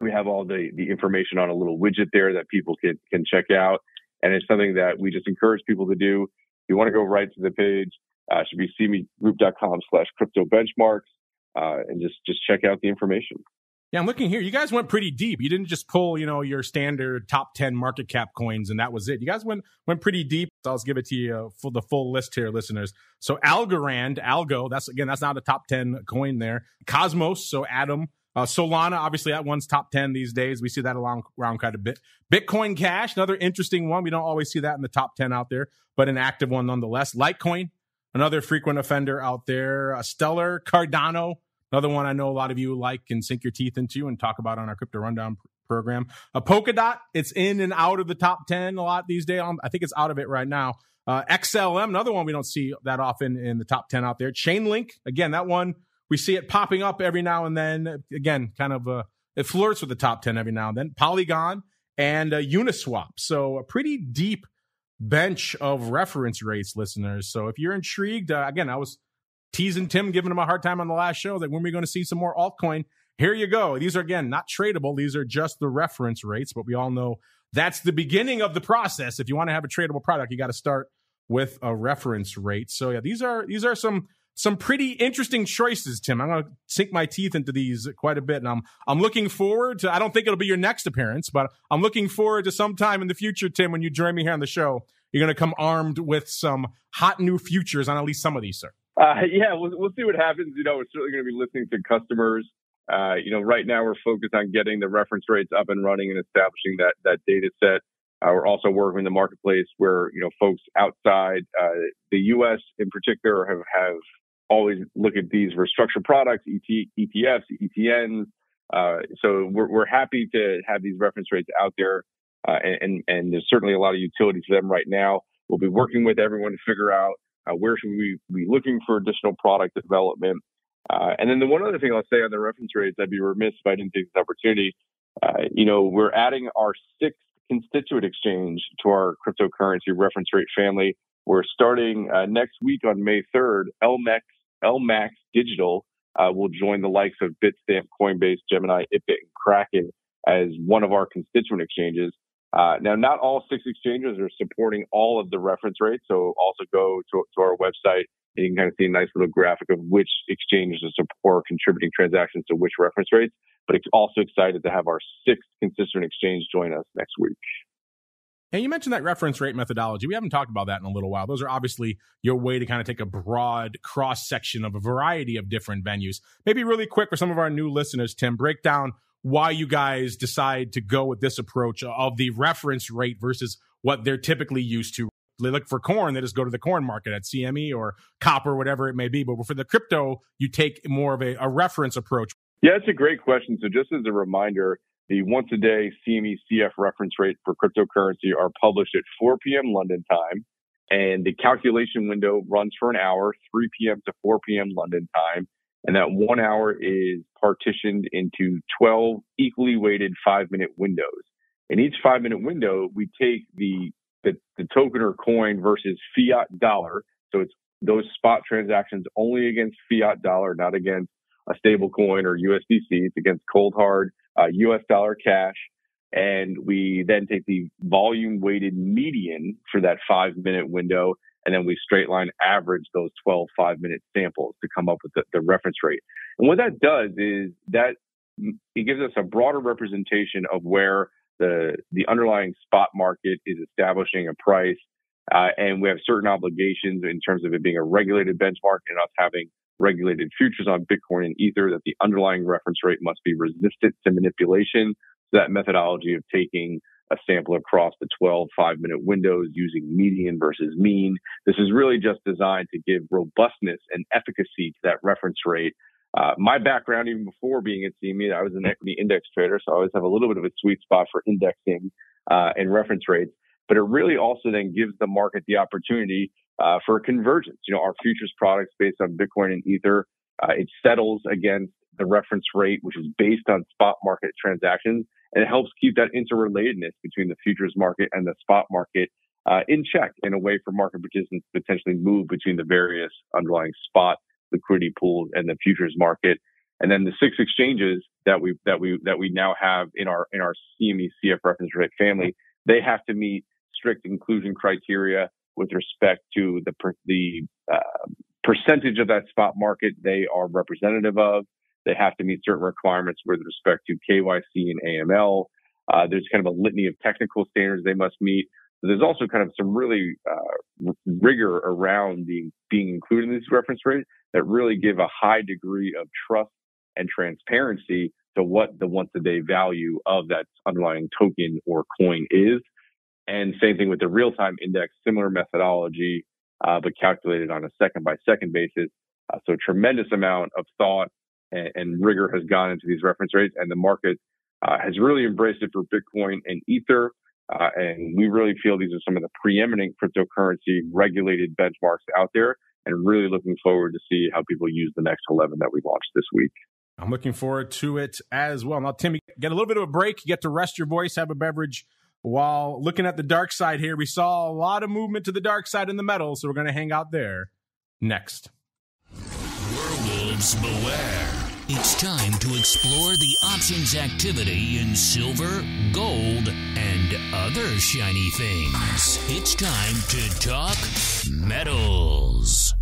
We have all the, the information on a little widget there that people can, can check out. And it's something that we just encourage people to do. If you want to go right to the page, uh, should be cmegroup.com slash crypto benchmarks, uh, and just, just check out the information. Yeah, I'm looking here. You guys went pretty deep. You didn't just pull, you know, your standard top 10 market cap coins and that was it. You guys went went pretty deep. So I'll give it to you for the full list here, listeners. So Algorand, Algo, that's again, that's not a top 10 coin there. Cosmos, so Atom, uh, Solana, obviously that one's top 10 these days. We see that along, around quite a bit. Bitcoin Cash, another interesting one. We don't always see that in the top 10 out there, but an active one nonetheless. Litecoin, another frequent offender out there. Uh, Stellar, Cardano, Another one I know a lot of you like and sink your teeth into and talk about on our crypto rundown program. A Polkadot, it's in and out of the top 10 a lot these days. I think it's out of it right now. Uh, XLM, another one we don't see that often in the top 10 out there. Chainlink, again, that one, we see it popping up every now and then. Again, kind of, uh, it flirts with the top 10 every now and then. Polygon and uh, Uniswap. So a pretty deep bench of reference rates, listeners. So if you're intrigued, uh, again, I was teasing Tim, giving him a hard time on the last show that when we're going to see some more altcoin. Here you go. These are again not tradable. These are just the reference rates, but we all know that's the beginning of the process. If you want to have a tradable product, you got to start with a reference rate. So yeah, these are these are some some pretty interesting choices, Tim. I'm going to sink my teeth into these quite a bit, and I'm I'm looking forward to. I don't think it'll be your next appearance, but I'm looking forward to sometime in the future, Tim, when you join me here on the show. You're going to come armed with some hot new futures on at least some of these, sir. Uh, yeah, we'll, we'll see what happens. You know, we're certainly going to be listening to customers. Uh, you know, right now we're focused on getting the reference rates up and running and establishing that that data set. Uh, we're also working in the marketplace where you know folks outside uh, the U.S. in particular have have always look at these for structured products, ET, ETFs, ETNs. Uh, so we're, we're happy to have these reference rates out there, uh, and and there's certainly a lot of utility to them right now. We'll be working with everyone to figure out uh, where should we be looking for additional product development? Uh, and then the one other thing I'll say on the reference rates, I'd be remiss if I didn't take this opportunity. You know, we're adding our sixth constituent exchange to our cryptocurrency reference rate family. We're starting uh, next week on May 3rd. LMAX, LMAX Digital uh, will join the likes of Bitstamp, Coinbase, Gemini, itBit, and Kraken as one of our constituent exchanges. Uh, now, not all six exchanges are supporting all of the reference rates. So also go to, to our website you can kind of see a nice little graphic of which exchanges are support contributing transactions to which reference rates. But it's also excited to have our sixth consistent exchange join us next week. And you mentioned that reference rate methodology. We haven't talked about that in a little while. Those are obviously your way to kind of take a broad cross section of a variety of different venues. Maybe really quick for some of our new listeners, Tim, break down why you guys decide to go with this approach of the reference rate versus what they're typically used to. They look for corn, they just go to the corn market at CME or copper, whatever it may be. But for the crypto, you take more of a, a reference approach. Yeah, it's a great question. So just as a reminder, the once a day CME CF reference rate for cryptocurrency are published at 4 p.m. London time. And the calculation window runs for an hour, 3 p.m. to 4 p.m. London time. And that one hour is partitioned into 12 equally weighted five minute windows. In each five minute window, we take the, the, the token or coin versus fiat dollar. So it's those spot transactions only against fiat dollar, not against a stable coin or USDC. It's against cold hard uh, US dollar cash. And we then take the volume weighted median for that five minute window and then we straight line average those 12 five minute samples to come up with the, the reference rate. And what that does is that it gives us a broader representation of where the the underlying spot market is establishing a price, uh, and we have certain obligations in terms of it being a regulated benchmark and us having regulated futures on Bitcoin and Ether. That the underlying reference rate must be resistant to manipulation. So that methodology of taking a sample across the 12 five minute windows using median versus mean. This is really just designed to give robustness and efficacy to that reference rate uh, my background, even before being at CME, I was an equity index trader, so I always have a little bit of a sweet spot for indexing uh, and reference rates. But it really also then gives the market the opportunity uh, for convergence. You know, our futures products based on Bitcoin and Ether, uh, it settles against the reference rate, which is based on spot market transactions, and it helps keep that interrelatedness between the futures market and the spot market uh, in check in a way for market participants to potentially move between the various underlying spot liquidity pools and the futures market. And then the six exchanges that we that we that we now have in our in our CME CF reference rate family, they have to meet strict inclusion criteria with respect to the the uh, percentage of that spot market they are representative of. They have to meet certain requirements with respect to KYC and AML. Uh, there's kind of a litany of technical standards they must meet. There's also kind of some really uh, rigor around the being included in these reference rates that really give a high degree of trust and transparency to what the once a day value of that underlying token or coin is. And same thing with the real time index, similar methodology, uh, but calculated on a second by second basis. Uh, so tremendous amount of thought and, and, rigor has gone into these reference rates and the market uh, has really embraced it for Bitcoin and Ether. Uh, and we really feel these are some of the preeminent cryptocurrency regulated benchmarks out there and really looking forward to see how people use the next 11 that we launched this week. I'm looking forward to it as well. Now, Tim, get a little bit of a break, get to rest your voice, have a beverage. While looking at the dark side here, we saw a lot of movement to the dark side in the metal, so we're going to hang out there next. Werewolves beware. It's time to explore the options activity in silver, gold, and other shiny things. It's time to talk metals.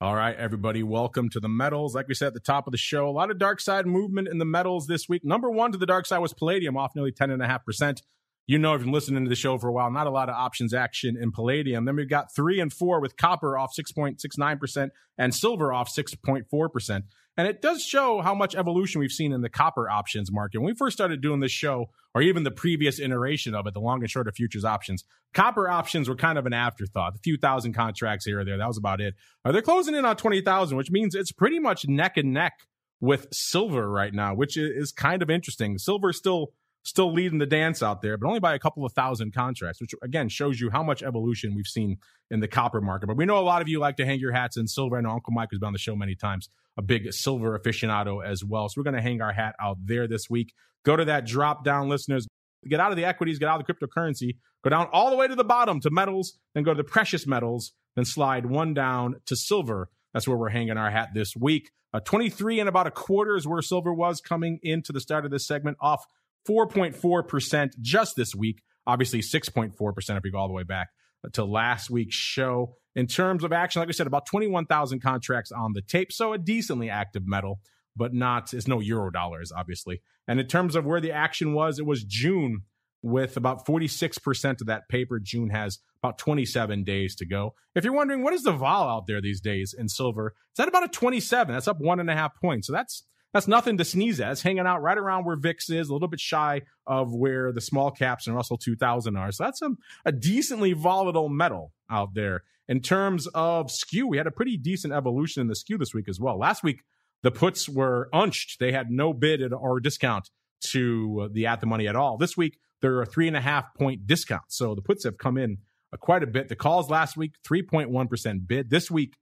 All right, everybody, welcome to the metals. Like we said at the top of the show, a lot of dark side movement in the metals this week. Number one to the dark side was palladium, off nearly 10.5% you know, if you've been listening to the show for a while, not a lot of options action in palladium. Then we've got three and four with copper off 6.69% and silver off 6.4%. And it does show how much evolution we've seen in the copper options market. When we first started doing this show, or even the previous iteration of it, the long and short of futures options, copper options were kind of an afterthought. A few thousand contracts here or there. That was about it. They're closing in on 20,000, which means it's pretty much neck and neck with silver right now, which is kind of interesting. Silver still still leading the dance out there, but only by a couple of thousand contracts, which again shows you how much evolution we've seen in the copper market. But we know a lot of you like to hang your hats in silver. I know Uncle Mike has been on the show many times, a big silver aficionado as well. So we're going to hang our hat out there this week. Go to that drop down, listeners. Get out of the equities, get out of the cryptocurrency, go down all the way to the bottom to metals, then go to the precious metals, then slide one down to silver. That's where we're hanging our hat this week. Uh, 23 and about a quarter is where silver was coming into the start of this segment off 4.4% just this week. Obviously, 6.4% if we go all the way back to last week's show. In terms of action, like I said, about 21,000 contracts on the tape. So a decently active metal, but not, it's no euro dollars, obviously. And in terms of where the action was, it was June with about 46% of that paper. June has about 27 days to go. If you're wondering, what is the vol out there these days in silver? It's at about a 27. That's up one and a half points. So that's that's nothing to sneeze at. It's hanging out right around where VIX is, a little bit shy of where the small caps and Russell 2000 are. So that's a, a decently volatile metal out there. In terms of skew, we had a pretty decent evolution in the skew this week as well. Last week, the puts were unched. They had no bid or discount to uh, the at the money at all. This week, there are three and a half point discount. So the puts have come in uh, quite a bit. The calls last week, 3.1% bid. This week,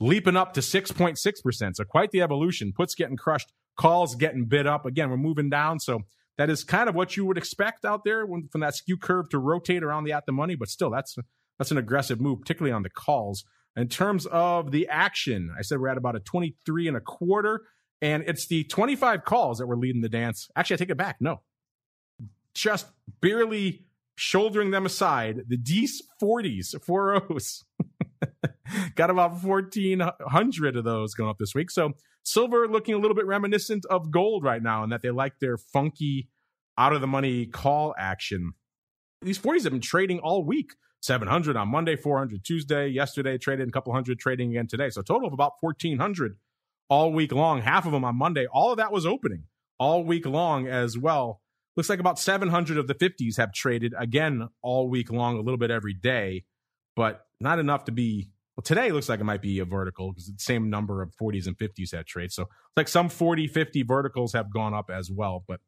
leaping up to 6.6%. So quite the evolution. Puts getting crushed, calls getting bid up. Again, we're moving down. So that is kind of what you would expect out there when, from that skew curve to rotate around the at the money. But still, that's that's an aggressive move, particularly on the calls. In terms of the action, I said we're at about a 23 and a quarter, and it's the 25 calls that were leading the dance. Actually, I take it back. No, just barely shouldering them aside. The D's 40s, 4 O's. Got about 1,400 of those going up this week. So silver looking a little bit reminiscent of gold right now, in that they like their funky out of the money call action. These 40s have been trading all week. 700 on Monday, 400 Tuesday, yesterday traded a couple hundred trading again today. So total of about 1400 all week long, half of them on Monday. All of that was opening all week long as well. Looks like about 700 of the 50s have traded again all week long, a little bit every day, but not enough to be. Well, today looks like it might be a vertical because the same number of 40s and 50s had trade. So it's like some 40, 50 verticals have gone up as well. But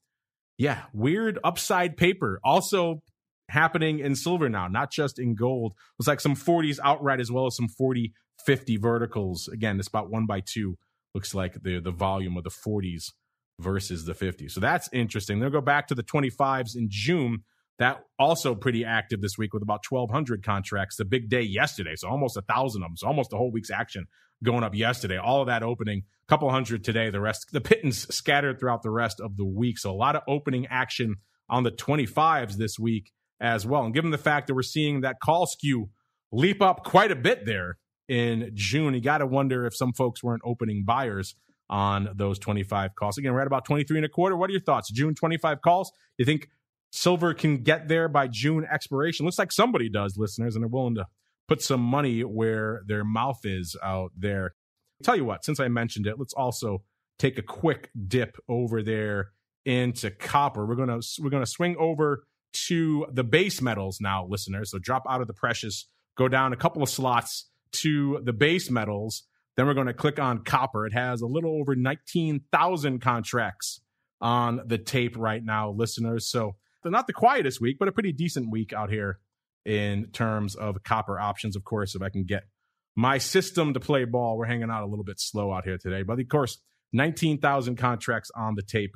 yeah, weird upside paper. Also happening in silver now, not just in gold. It's like some 40s outright as well as some 40, 50 verticals. Again, it's about one by two. Looks like the the volume of the 40s versus the 50s. So that's interesting. They'll go back to the 25s in June. That also pretty active this week with about 1,200 contracts. The big day yesterday, so almost a thousand of them. So almost a whole week's action going up yesterday. All of that opening, a couple hundred today. The rest, the pittance scattered throughout the rest of the week. So a lot of opening action on the 25s this week as well. And given the fact that we're seeing that call skew leap up quite a bit there in June, you got to wonder if some folks weren't opening buyers on those 25 calls. Again, we're at about 23 and a quarter. What are your thoughts? June 25 calls. You think silver can get there by June expiration? Looks like somebody does, listeners, and they're willing to put some money where their mouth is out there. tell you what, since I mentioned it, let's also take a quick dip over there into copper. We're gonna we're gonna swing over to the base metals now, listeners. So drop out of the precious, go down a couple of slots to the base metals. Then we're going to click on copper. It has a little over 19,000 contracts on the tape right now, listeners. So they're not the quietest week, but a pretty decent week out here in terms of copper options. Of course, if I can get my system to play ball, we're hanging out a little bit slow out here today. But of course, 19,000 contracts on the tape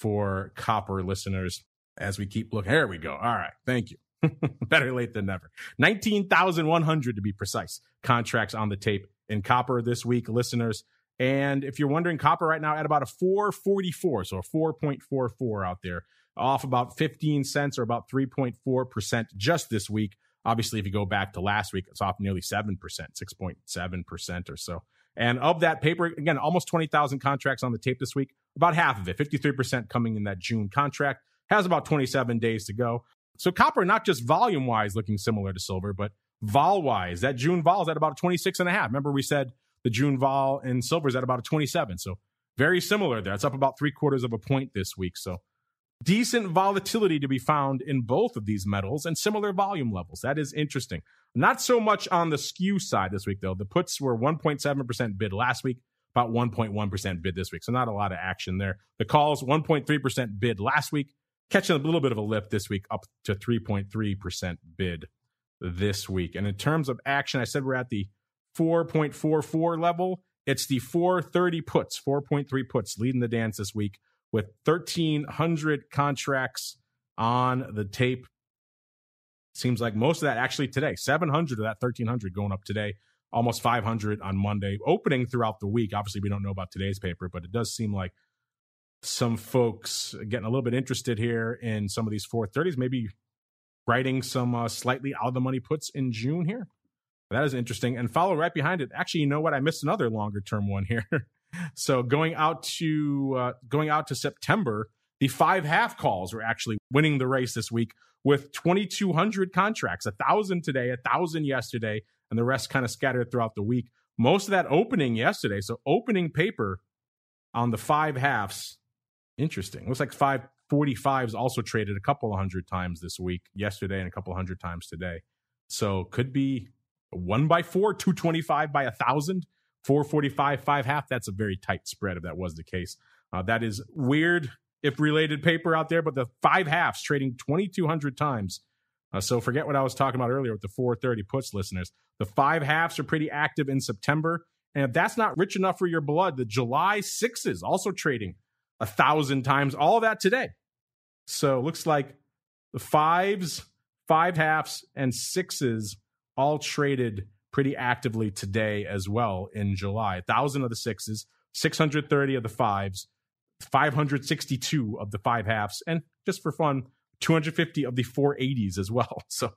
for copper listeners as we keep looking. There we go. All right. Thank you. Better late than never. 19,100 to be precise contracts on the tape in copper this week, listeners. And if you're wondering, copper right now at about a 444, so a 4.44 out there, off about 15 cents or about 3.4% just this week. Obviously, if you go back to last week, it's off nearly 7%, 6.7% or so. And of that paper, again, almost 20,000 contracts on the tape this week, about half of it, 53% coming in that June contract has about 27 days to go. So copper, not just volume wise, looking similar to silver, but vol wise, that June vol is at about 26 and a half. Remember, we said the June vol in silver is at about a 27. So very similar there. It's up about three quarters of a point this week. So decent volatility to be found in both of these metals and similar volume levels. That is interesting. Not so much on the skew side this week, though. The puts were 1.7% bid last week, about 1.1% bid this week. So not a lot of action there. The calls, 1.3% bid last week, catching a little bit of a lift this week, up to 3.3% bid this week. And in terms of action, I said we're at the 4.44 level. It's the 430 puts, 4.3 puts leading the dance this week with 1,300 contracts on the tape. Seems like most of that actually today, 700 of that 1,300 going up today, almost 500 on Monday, opening throughout the week. Obviously, we don't know about today's paper, but it does seem like some folks getting a little bit interested here in some of these 430s, maybe writing some uh, slightly out of the money puts in June here. That is interesting. And follow right behind it. Actually, you know what? I missed another longer term one here. so going out to uh, going out to September, the five half calls were actually winning the race this week with 2,200 contracts, a thousand today, a thousand yesterday, and the rest kind of scattered throughout the week. Most of that opening yesterday. So opening paper on the five halves Interesting. Looks like 545s also traded a couple hundred times this week, yesterday, and a couple hundred times today. So could be one by four, 225 by a thousand, 445, five half. That's a very tight spread if that was the case. Uh, that is weird if related paper out there, but the five halves trading 2,200 times. Uh, so forget what I was talking about earlier with the 430 puts listeners. The five halves are pretty active in September. And if that's not rich enough for your blood, the July sixes also trading a thousand times. All of that today. So looks like the fives, five halves, and sixes all traded pretty actively today as well in July. Thousand of the sixes, 630 of the fives, 562 of the five halves, and just for fun, 250 of the 480s as well. So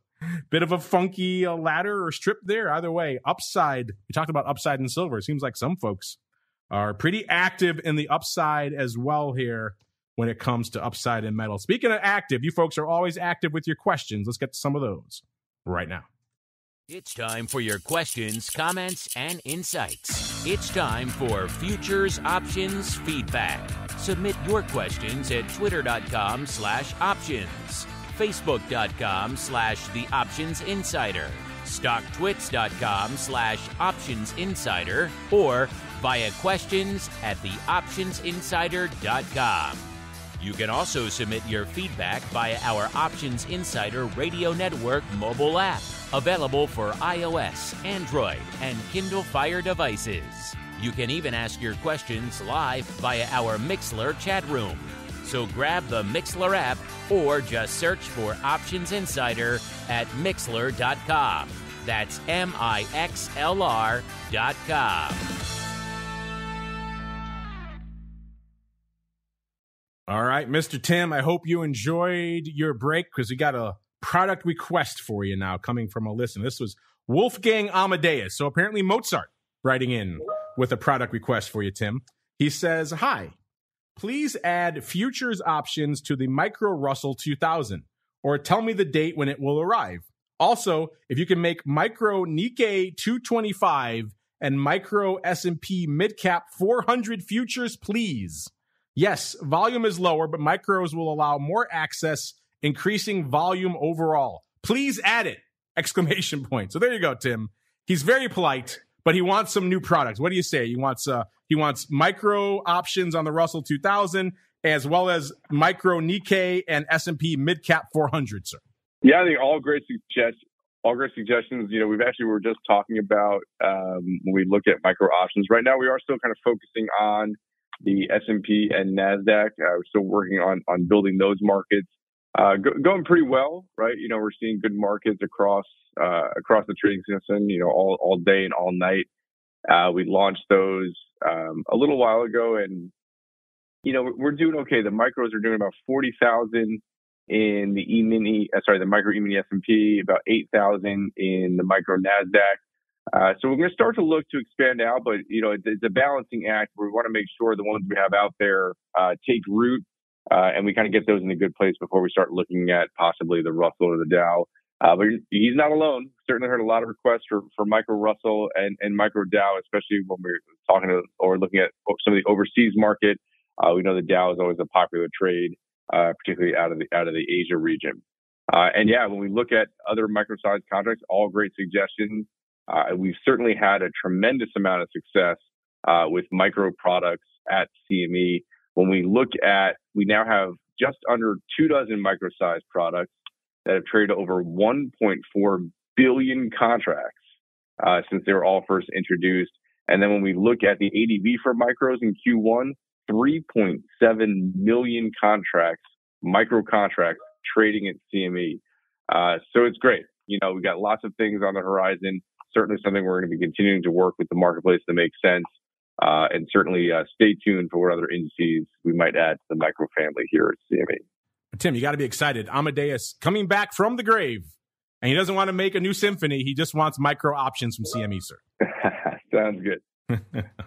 Bit of a funky uh, ladder or strip there. Either way, upside. We talked about upside and silver. It seems like some folks are pretty active in the upside as well here when it comes to upside and metal. Speaking of active, you folks are always active with your questions. Let's get to some of those right now. It's time for your questions, comments, and insights. It's time for Futures Options Feedback. Submit your questions at twitter.com slash options, facebook.com slash the options insider, stocktwits.com slash options insider, or via questions at theoptionsinsider.com. You can also submit your feedback via our Options Insider Radio Network mobile app, available for iOS, Android, and Kindle Fire devices. You can even ask your questions live via our Mixlr chat room. So grab the Mixlr app or just search for Options Insider at Mixlr.com. That's M I X L R.com. All right, Mr. Tim, I hope you enjoyed your break because we got a product request for you now coming from a listener. This was Wolfgang Amadeus. So apparently Mozart writing in with a product request for you, Tim. He says, Hi, please add futures options to the Micro Russell 2000 or tell me the date when it will arrive. Also, if you can make Micro Nikkei 225 and Micro S&P Midcap 400 futures, please. Yes, volume is lower, but micros will allow more access, increasing volume overall. Please add it! Exclamation point. So there you go, Tim. He's very polite, but he wants some new products. What do you say? He wants uh he wants micro options on the Russell 2000 as well as micro Nikkei and S&P midcap 400, sir. Yeah, I think all great suggestions. All great suggestions. You know, we've actually we were just talking about um, when we look at micro options. Right now, we are still kind of focusing on the S&P and Nasdaq. Uh, we're still working on on building those markets. Uh, go, going pretty well, right? You know, we're seeing good markets across uh, across the trading system. You know, all all day and all night. Uh, we launched those um, a little while ago, and you know we're doing okay. The micros are doing about forty thousand in the E-mini, uh, sorry, the micro E-mini S&P, about eight thousand in the micro Nasdaq. Uh, so we're going to start to look to expand out, but you know, it's, it's a balancing act. We want to make sure the ones we have out there uh, take root, uh, and we kind of get those in a good place before we start looking at possibly the Russell or the Dow. Uh, but he's not alone. Certainly heard a lot of requests for, for micro Russell and, and micro Dow, especially when we're talking to or looking at some of the overseas market. Uh, we know the Dow is always a popular trade, uh, particularly out of the out of the Asia region. and yeah, when we look at other micro-sized contracts, all great suggestions. Uh, we've certainly had a tremendous amount of success uh, with micro products at CME. When we look at, we now have just under two dozen micro-sized products that have traded over 1.4 billion contracts uh, since they were all first introduced. And then when we look at the ADV for micros in Q1, 3.7 million contracts, micro contracts trading at CME. Uh, so it's great. You know, we've got lots of things on the horizon certainly something we're going to be continuing to work with the marketplace to make sense. Uh, and certainly uh, stay tuned for what other indices we might add to the micro family here at CME. Tim, you got to be excited. Amadeus coming back from the grave, and he doesn't want to make a new symphony. He just wants micro options from CME, sir. Sounds good.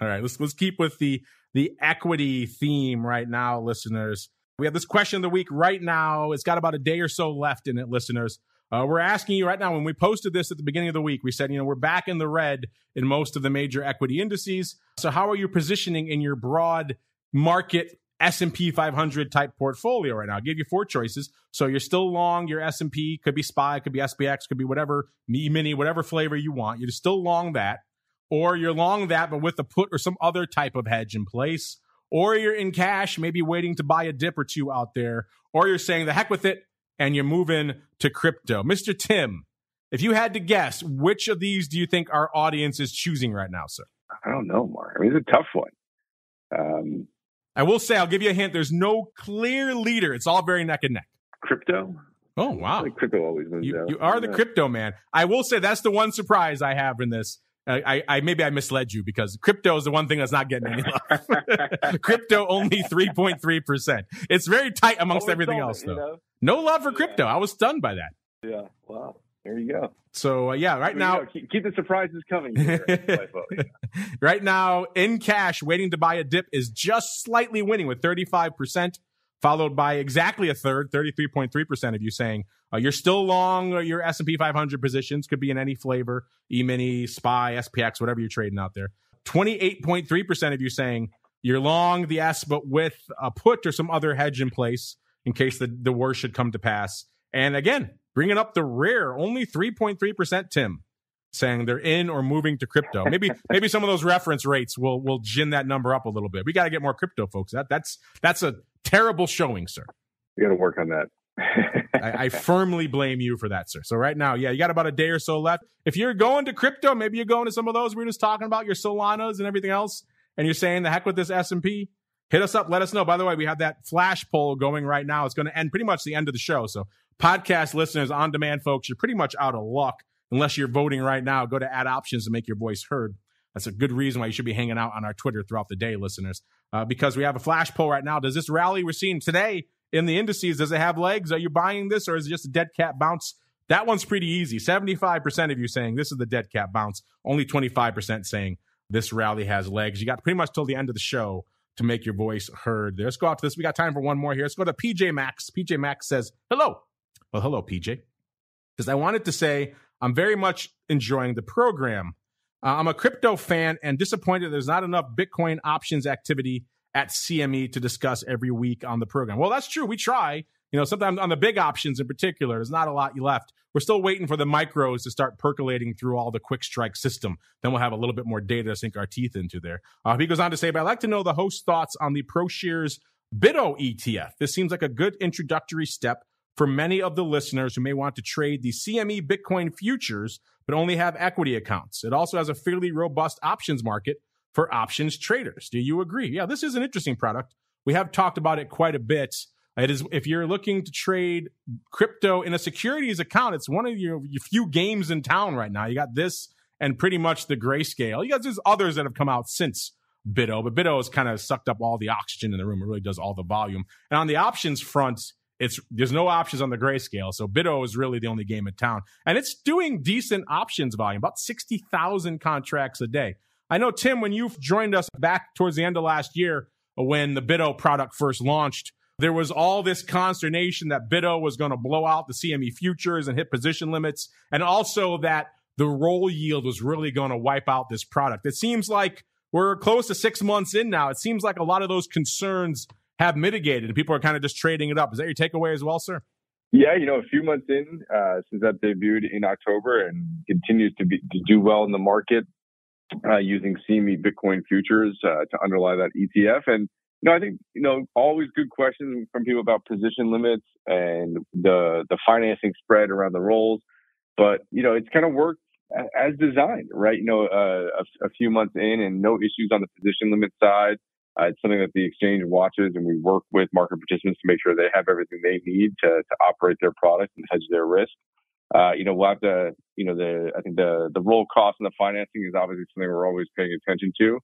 All right, let's let's keep with the the equity theme right now, listeners. We have this question of the week right now. It's got about a day or so left in it, listeners. Uh, we're asking you right now, when we posted this at the beginning of the week, we said, you know, we're back in the red in most of the major equity indices. So how are you positioning in your broad market S&P 500 type portfolio right now? I'll give you four choices. So you're still long your S&P, could be SPY, could be SPX, could be whatever, E-mini, whatever flavor you want. You're still long that. Or you're long that, but with a put or some other type of hedge in place. Or you're in cash, maybe waiting to buy a dip or two out there. Or you're saying, the heck with it, and you're moving to crypto. Mr. Tim, if you had to guess, which of these do you think our audience is choosing right now, sir? I don't know, Mark. I mean, it's a tough one. Um, I will say, I'll give you a hint. There's no clear leader. It's all very neck and neck. Crypto? Oh, wow. Like crypto always wins you, you are the crypto man. I will say that's the one surprise I have in this. I, I, maybe I misled you because crypto is the one thing that's not getting any love. crypto only three point three percent. It's very tight amongst everything else, though. You know? No love for yeah. crypto. I was stunned by that. Yeah. Wow. There you go. So uh, yeah, right now keep, keep, the surprises coming. right now, in cash, waiting to buy a dip is just slightly winning with 35%, followed by exactly a third, 33.3% of you saying uh, you're still long your S&P 500 positions. Could be in any flavor, E-mini, SPY, SPX, whatever you're trading out there. 28.3% of you saying you're long the S, but with a put or some other hedge in place in case the, the worst should come to pass. And again, bringing up the rear, only 3.3%, Tim, saying they're in or moving to crypto. Maybe maybe some of those reference rates will will gin that number up a little bit. We got to get more crypto folks. That that's that's a terrible showing, sir. You got to work on that. I, I, firmly blame you for that, sir. So right now, yeah, you got about a day or so left. If you're going to crypto, maybe you're going to some of those we are just talking about, your Solanas and everything else, and you're saying the heck with this S and P. Hit us up. Let us know. By the way, we have that flash poll going right now. It's going to end pretty much the end of the show. So podcast listeners, on demand folks, you're pretty much out of luck unless you're voting right now. Go to add options to make your voice heard. That's a good reason why you should be hanging out on our Twitter throughout the day, listeners, uh, because we have a flash poll right now. Does this rally we're seeing today in the indices, does it have legs? Are you buying this or is it just a dead cat bounce? That one's pretty easy. 75% of you saying this is the dead cat bounce, only 25% saying this rally has legs. You got pretty much till the end of the show to make your voice heard. Let's go out to this. We got time for one more here. Let's go to PJ Max. PJ Max says, Hello. Well, hello, PJ. Because I wanted to say I'm very much enjoying the program. Uh, I'm a crypto fan and disappointed there's not enough Bitcoin options activity at CME to discuss every week on the program. Well, that's true. We try. You know, sometimes on the big options in particular, there's not a lot left. We're still waiting for the micros to start percolating through all the QuikStrike system. Then we'll have a little bit more data to sink our teeth into there. Uh, he goes on to say, but I'd like to know the host thoughts on the ProShares BITO ETF. This seems like a good introductory step for many of the listeners who may want to trade the CME Bitcoin futures, but only have equity accounts. It also has a fairly robust options market for options traders. Do you agree? Yeah, this is an interesting product. We have talked about it quite a bit. It is if you're looking to trade crypto in a securities account, it's one of your, your few games in town right now. You got this and pretty much the grayscale. You got there's others that have come out since BITO, but BITO has kind of sucked up all the oxygen in the room. It really does all the volume. And on the options front, it's there's no options on the grayscale, so BITO is really the only game in town, and it's doing decent options volume, about sixty thousand contracts a day. I know Tim, when you joined us back towards the end of last year, when the BITO product first launched, there was all this consternation that BITO was going to blow out the CME futures and hit position limits, and also that the roll yield was really going to wipe out this product. It seems like we're close to six months in now. It seems like a lot of those concerns have mitigated and people are kind of just trading it up. Is that your takeaway as well, sir? Yeah, you know, a few months in uh, since that debuted in October and continues to be to do well in the market uh, using CME Bitcoin futures uh, to underlie that ETF. And you know, I think you know always good questions from people about position limits and the the financing spread around the rolls. But you know, it's kind of worked as designed, right? You know, uh, a, a few months in and no issues on the position limit side. Uh, it's something that the exchange watches, and we work with market participants to make sure they have everything they need to, to operate their product and hedge their risk. Uh, you know, we'll have to, you know, the I think the the roll cost and the financing is obviously something we're always paying attention to.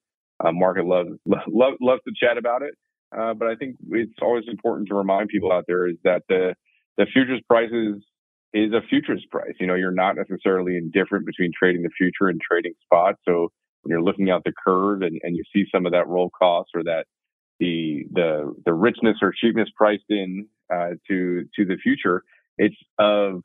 Uh, market loves love, loves to chat about it, uh, but I think it's always important to remind people out there is that the the futures prices is a futures price. You know, you're not necessarily indifferent between trading the future and trading spot. So you're looking out the curve and, and you see some of that roll cost or that the the the richness or cheapness priced in uh, to to the future, it's of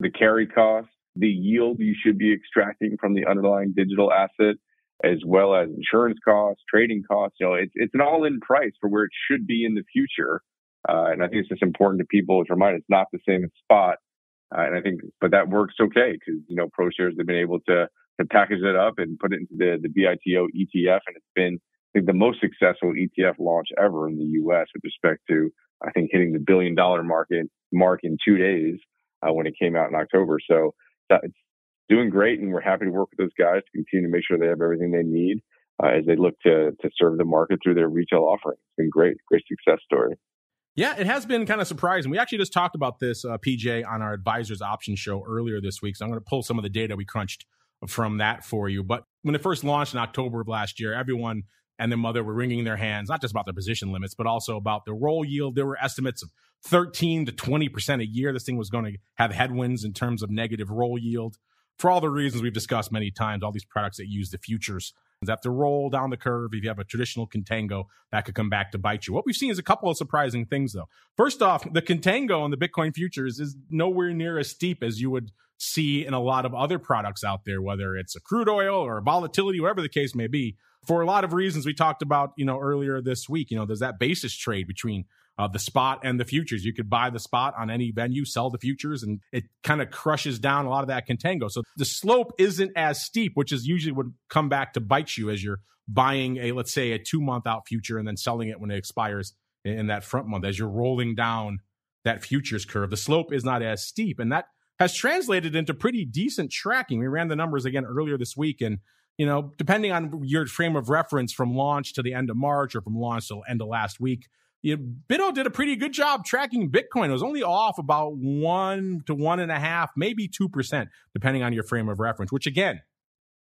the carry cost, the yield you should be extracting from the underlying digital asset, as well as insurance costs, trading costs. You know, it's it's an all-in price for where it should be in the future. Uh, and I think it's just important to people to remind it's not the same as spot. Uh, and I think, but that works okay because you know ProShares have been able to to package it up and put it into the, the BITO ETF. And it's been, I think, the most successful ETF launch ever in the US with respect to, I think, hitting the billion dollar market mark in two days uh, when it came out in October. So that, it's doing great. And we're happy to work with those guys to continue to make sure they have everything they need uh, as they look to, to serve the market through their retail offering. It's been great, great success story. Yeah, it has been kind of surprising. We actually just talked about this, uh, PJ, on our advisors option show earlier this week. So I'm going to pull some of the data we crunched from that for you. But when it first launched in October of last year, everyone and their mother were wringing their hands, not just about their position limits, but also about the roll yield. There were estimates of 13 to 20% a year. This thing was going to have headwinds in terms of negative roll yield for all the reasons we've discussed many times. All these products that use the futures that to roll down the curve. If you have a traditional contango, that could come back to bite you. What we've seen is a couple of surprising things, though. First off, the contango and the Bitcoin futures is nowhere near as steep as you would see in a lot of other products out there, whether it's a crude oil or volatility, whatever the case may be. For a lot of reasons we talked about, you know, earlier this week, you know, there's that basis trade between uh, the spot and the futures. You could buy the spot on any venue, sell the futures, and it kind of crushes down a lot of that contango. So the slope isn't as steep, which is usually would come back to bite you as you're buying a, let's say, a two month out future and then selling it when it expires in that front month as you're rolling down that futures curve. The slope is not as steep, and that has translated into pretty decent tracking. We ran the numbers again earlier this week, and you know, depending on your frame of reference from launch to the end of March or from launch to end of last week, you know, did a pretty good job tracking Bitcoin. It was only off about one to one and a half, maybe 2%, depending on your frame of reference, which again,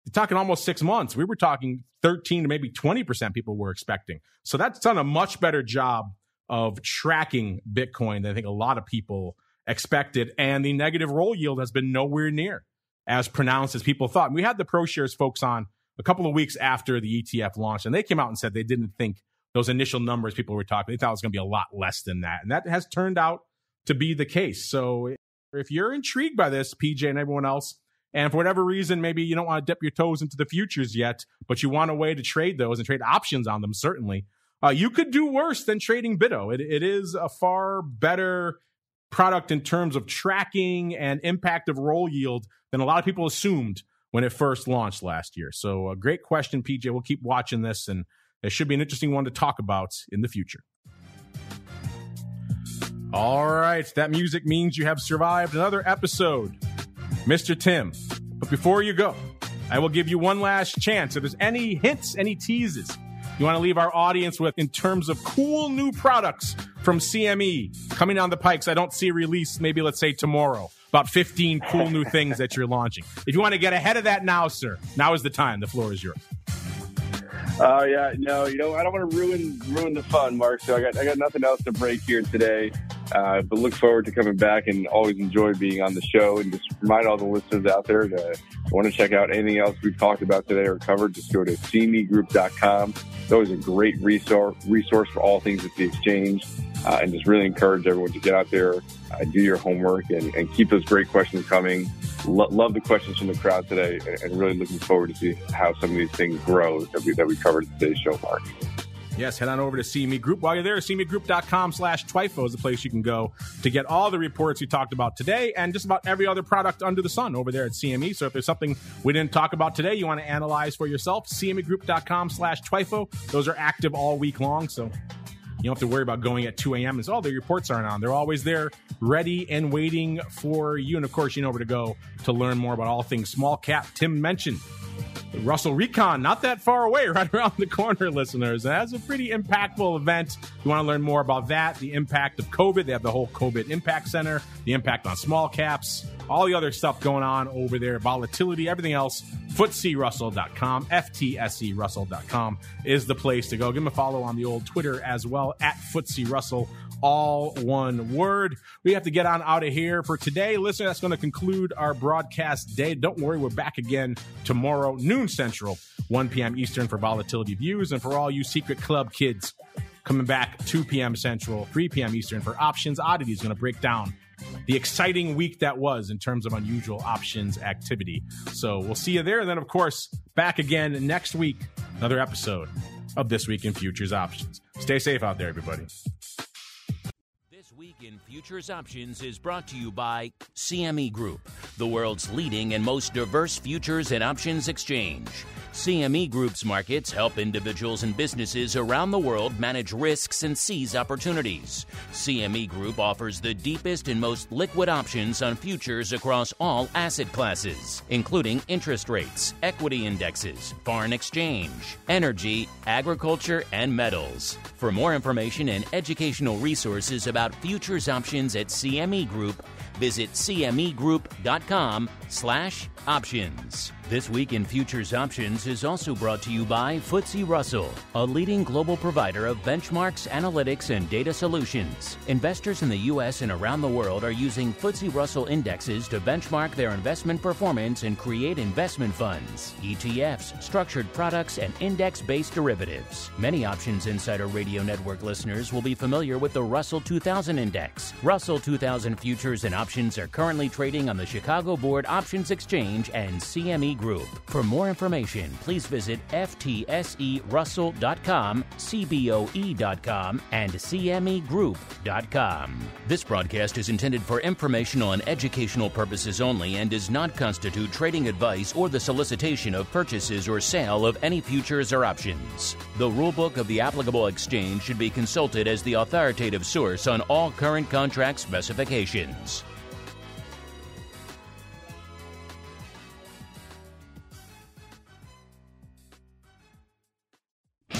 you're talking almost six months. We were talking 13 to maybe 20% people were expecting. So that's done a much better job of tracking Bitcoin than I think a lot of people expected. And the negative roll yield has been nowhere near as pronounced as people thought. And we had the ProShares folks on a couple of weeks after the ETF launched, and they came out and said they didn't think those initial numbers people were talking, they thought it was going to be a lot less than that. And that has turned out to be the case. So if you're intrigued by this, PJ and everyone else, and for whatever reason, maybe you don't want to dip your toes into the futures yet, but you want a way to trade those and trade options on them, certainly, uh, you could do worse than trading BITO. It, it is a far better product in terms of tracking and impact of roll yield than a lot of people assumed when it first launched last year. So, a great question, PJ. We'll keep watching this and it should be an interesting one to talk about in the future. All right, that music means you have survived another episode, Mr. Tim. But before you go, I will give you one last chance. If there's any hints, any teases you want to leave our audience with in terms of cool new products from CME coming down the pikes, I don't see a release, maybe let's say tomorrow. About 15 cool new things that you're launching. If you want to get ahead of that now, sir, now is the time. The floor is yours. Oh uh, yeah, no, you know I don't want to ruin ruin the fun, Mark. So I got I got nothing else to break here today. Uh, but look forward to coming back and always enjoy being on the show. And just remind all the listeners out there to want to check out anything else we've talked about today or covered. Just go to cmegroup.com. It's always a great resource resource for all things at the exchange. Uh, and just really encourage everyone to get out there, uh, do your homework, and, and keep those great questions coming lo- love the questions from the crowd today, and, really looking forward to see how some of these things grow that we that we covered today's show, Mark. Yes, head on over to CME Group. While you're there, CMEGroup.com slash TWIFO is the place you can go to get all the reports we talked about today and just about every other product under the sun over there at CME. So if there's something we didn't talk about today you want to analyze for yourself, CMEGroup.com slash TWIFO. Those are active all week long. So you don't have to worry about going at 2 a.m. as all the reports aren't on. They're always there, ready and waiting for you. And of course, you know where to go to learn more about all things small cap. Tim mentioned Russell Recon, not that far away, right around the corner, listeners. That's a pretty impactful event. You want to learn more about that, the impact of COVID. They have the whole COVID Impact Center, the impact on small caps, all the other stuff going on over there, volatility, everything else. FTSERussell.com, FTSERussell.com is the place to go. Give them a follow on the old Twitter as well, at FTSE Russell all one word. We have to get on out of here for today. Listen, that's going to conclude our broadcast day. Don't worry, we're back again tomorrow, noon central, 1 p.m. Eastern for volatility views. And for all you secret club kids, coming back 2 p.m. Central, 3 p.m. Eastern for options oddities. Going to break down the exciting week that was in terms of unusual options activity. So we'll see you there. And then, of course, back again next week, another episode of This Week in Futures Options. Stay safe out there, everybody. In Futures Options is brought to you by CME Group, the world's leading and most diverse futures and options exchange. CME Group's markets help individuals and businesses around the world manage risks and seize opportunities. CME Group offers the deepest and most liquid options on futures across all asset classes, including interest rates, equity indexes, foreign exchange, energy, agriculture, and metals. For more information and educational resources about futures options at CME Group, visit cmegroup.com/options. This Week in Futures Options is also brought to you by FTSE Russell, a leading global provider of benchmarks, analytics, and data solutions. Investors in the U.S. and around the world are using FTSE Russell indexes to benchmark their investment performance and create investment funds, ETFs, structured products, and index based derivatives. Many Options Insider Radio Network listeners will be familiar with the Russell 2000 Index. Russell 2000 futures and options are currently trading on the Chicago Board Options Exchange and CME Group. For more information, please visit ftserussell.com, cboe.com, and cmegroup.com. This broadcast is intended for informational and educational purposes only and does not constitute trading advice or the solicitation of purchases or sale of any futures or options. The rulebook of the applicable exchange should be consulted as the authoritative source on all current contract specifications.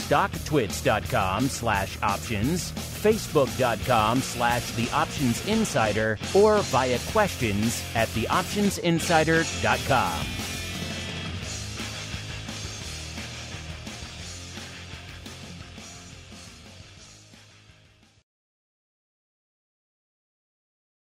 stocktwits.com slash options, facebook.com slash the options insider, or via questions at theoptionsinsider.com.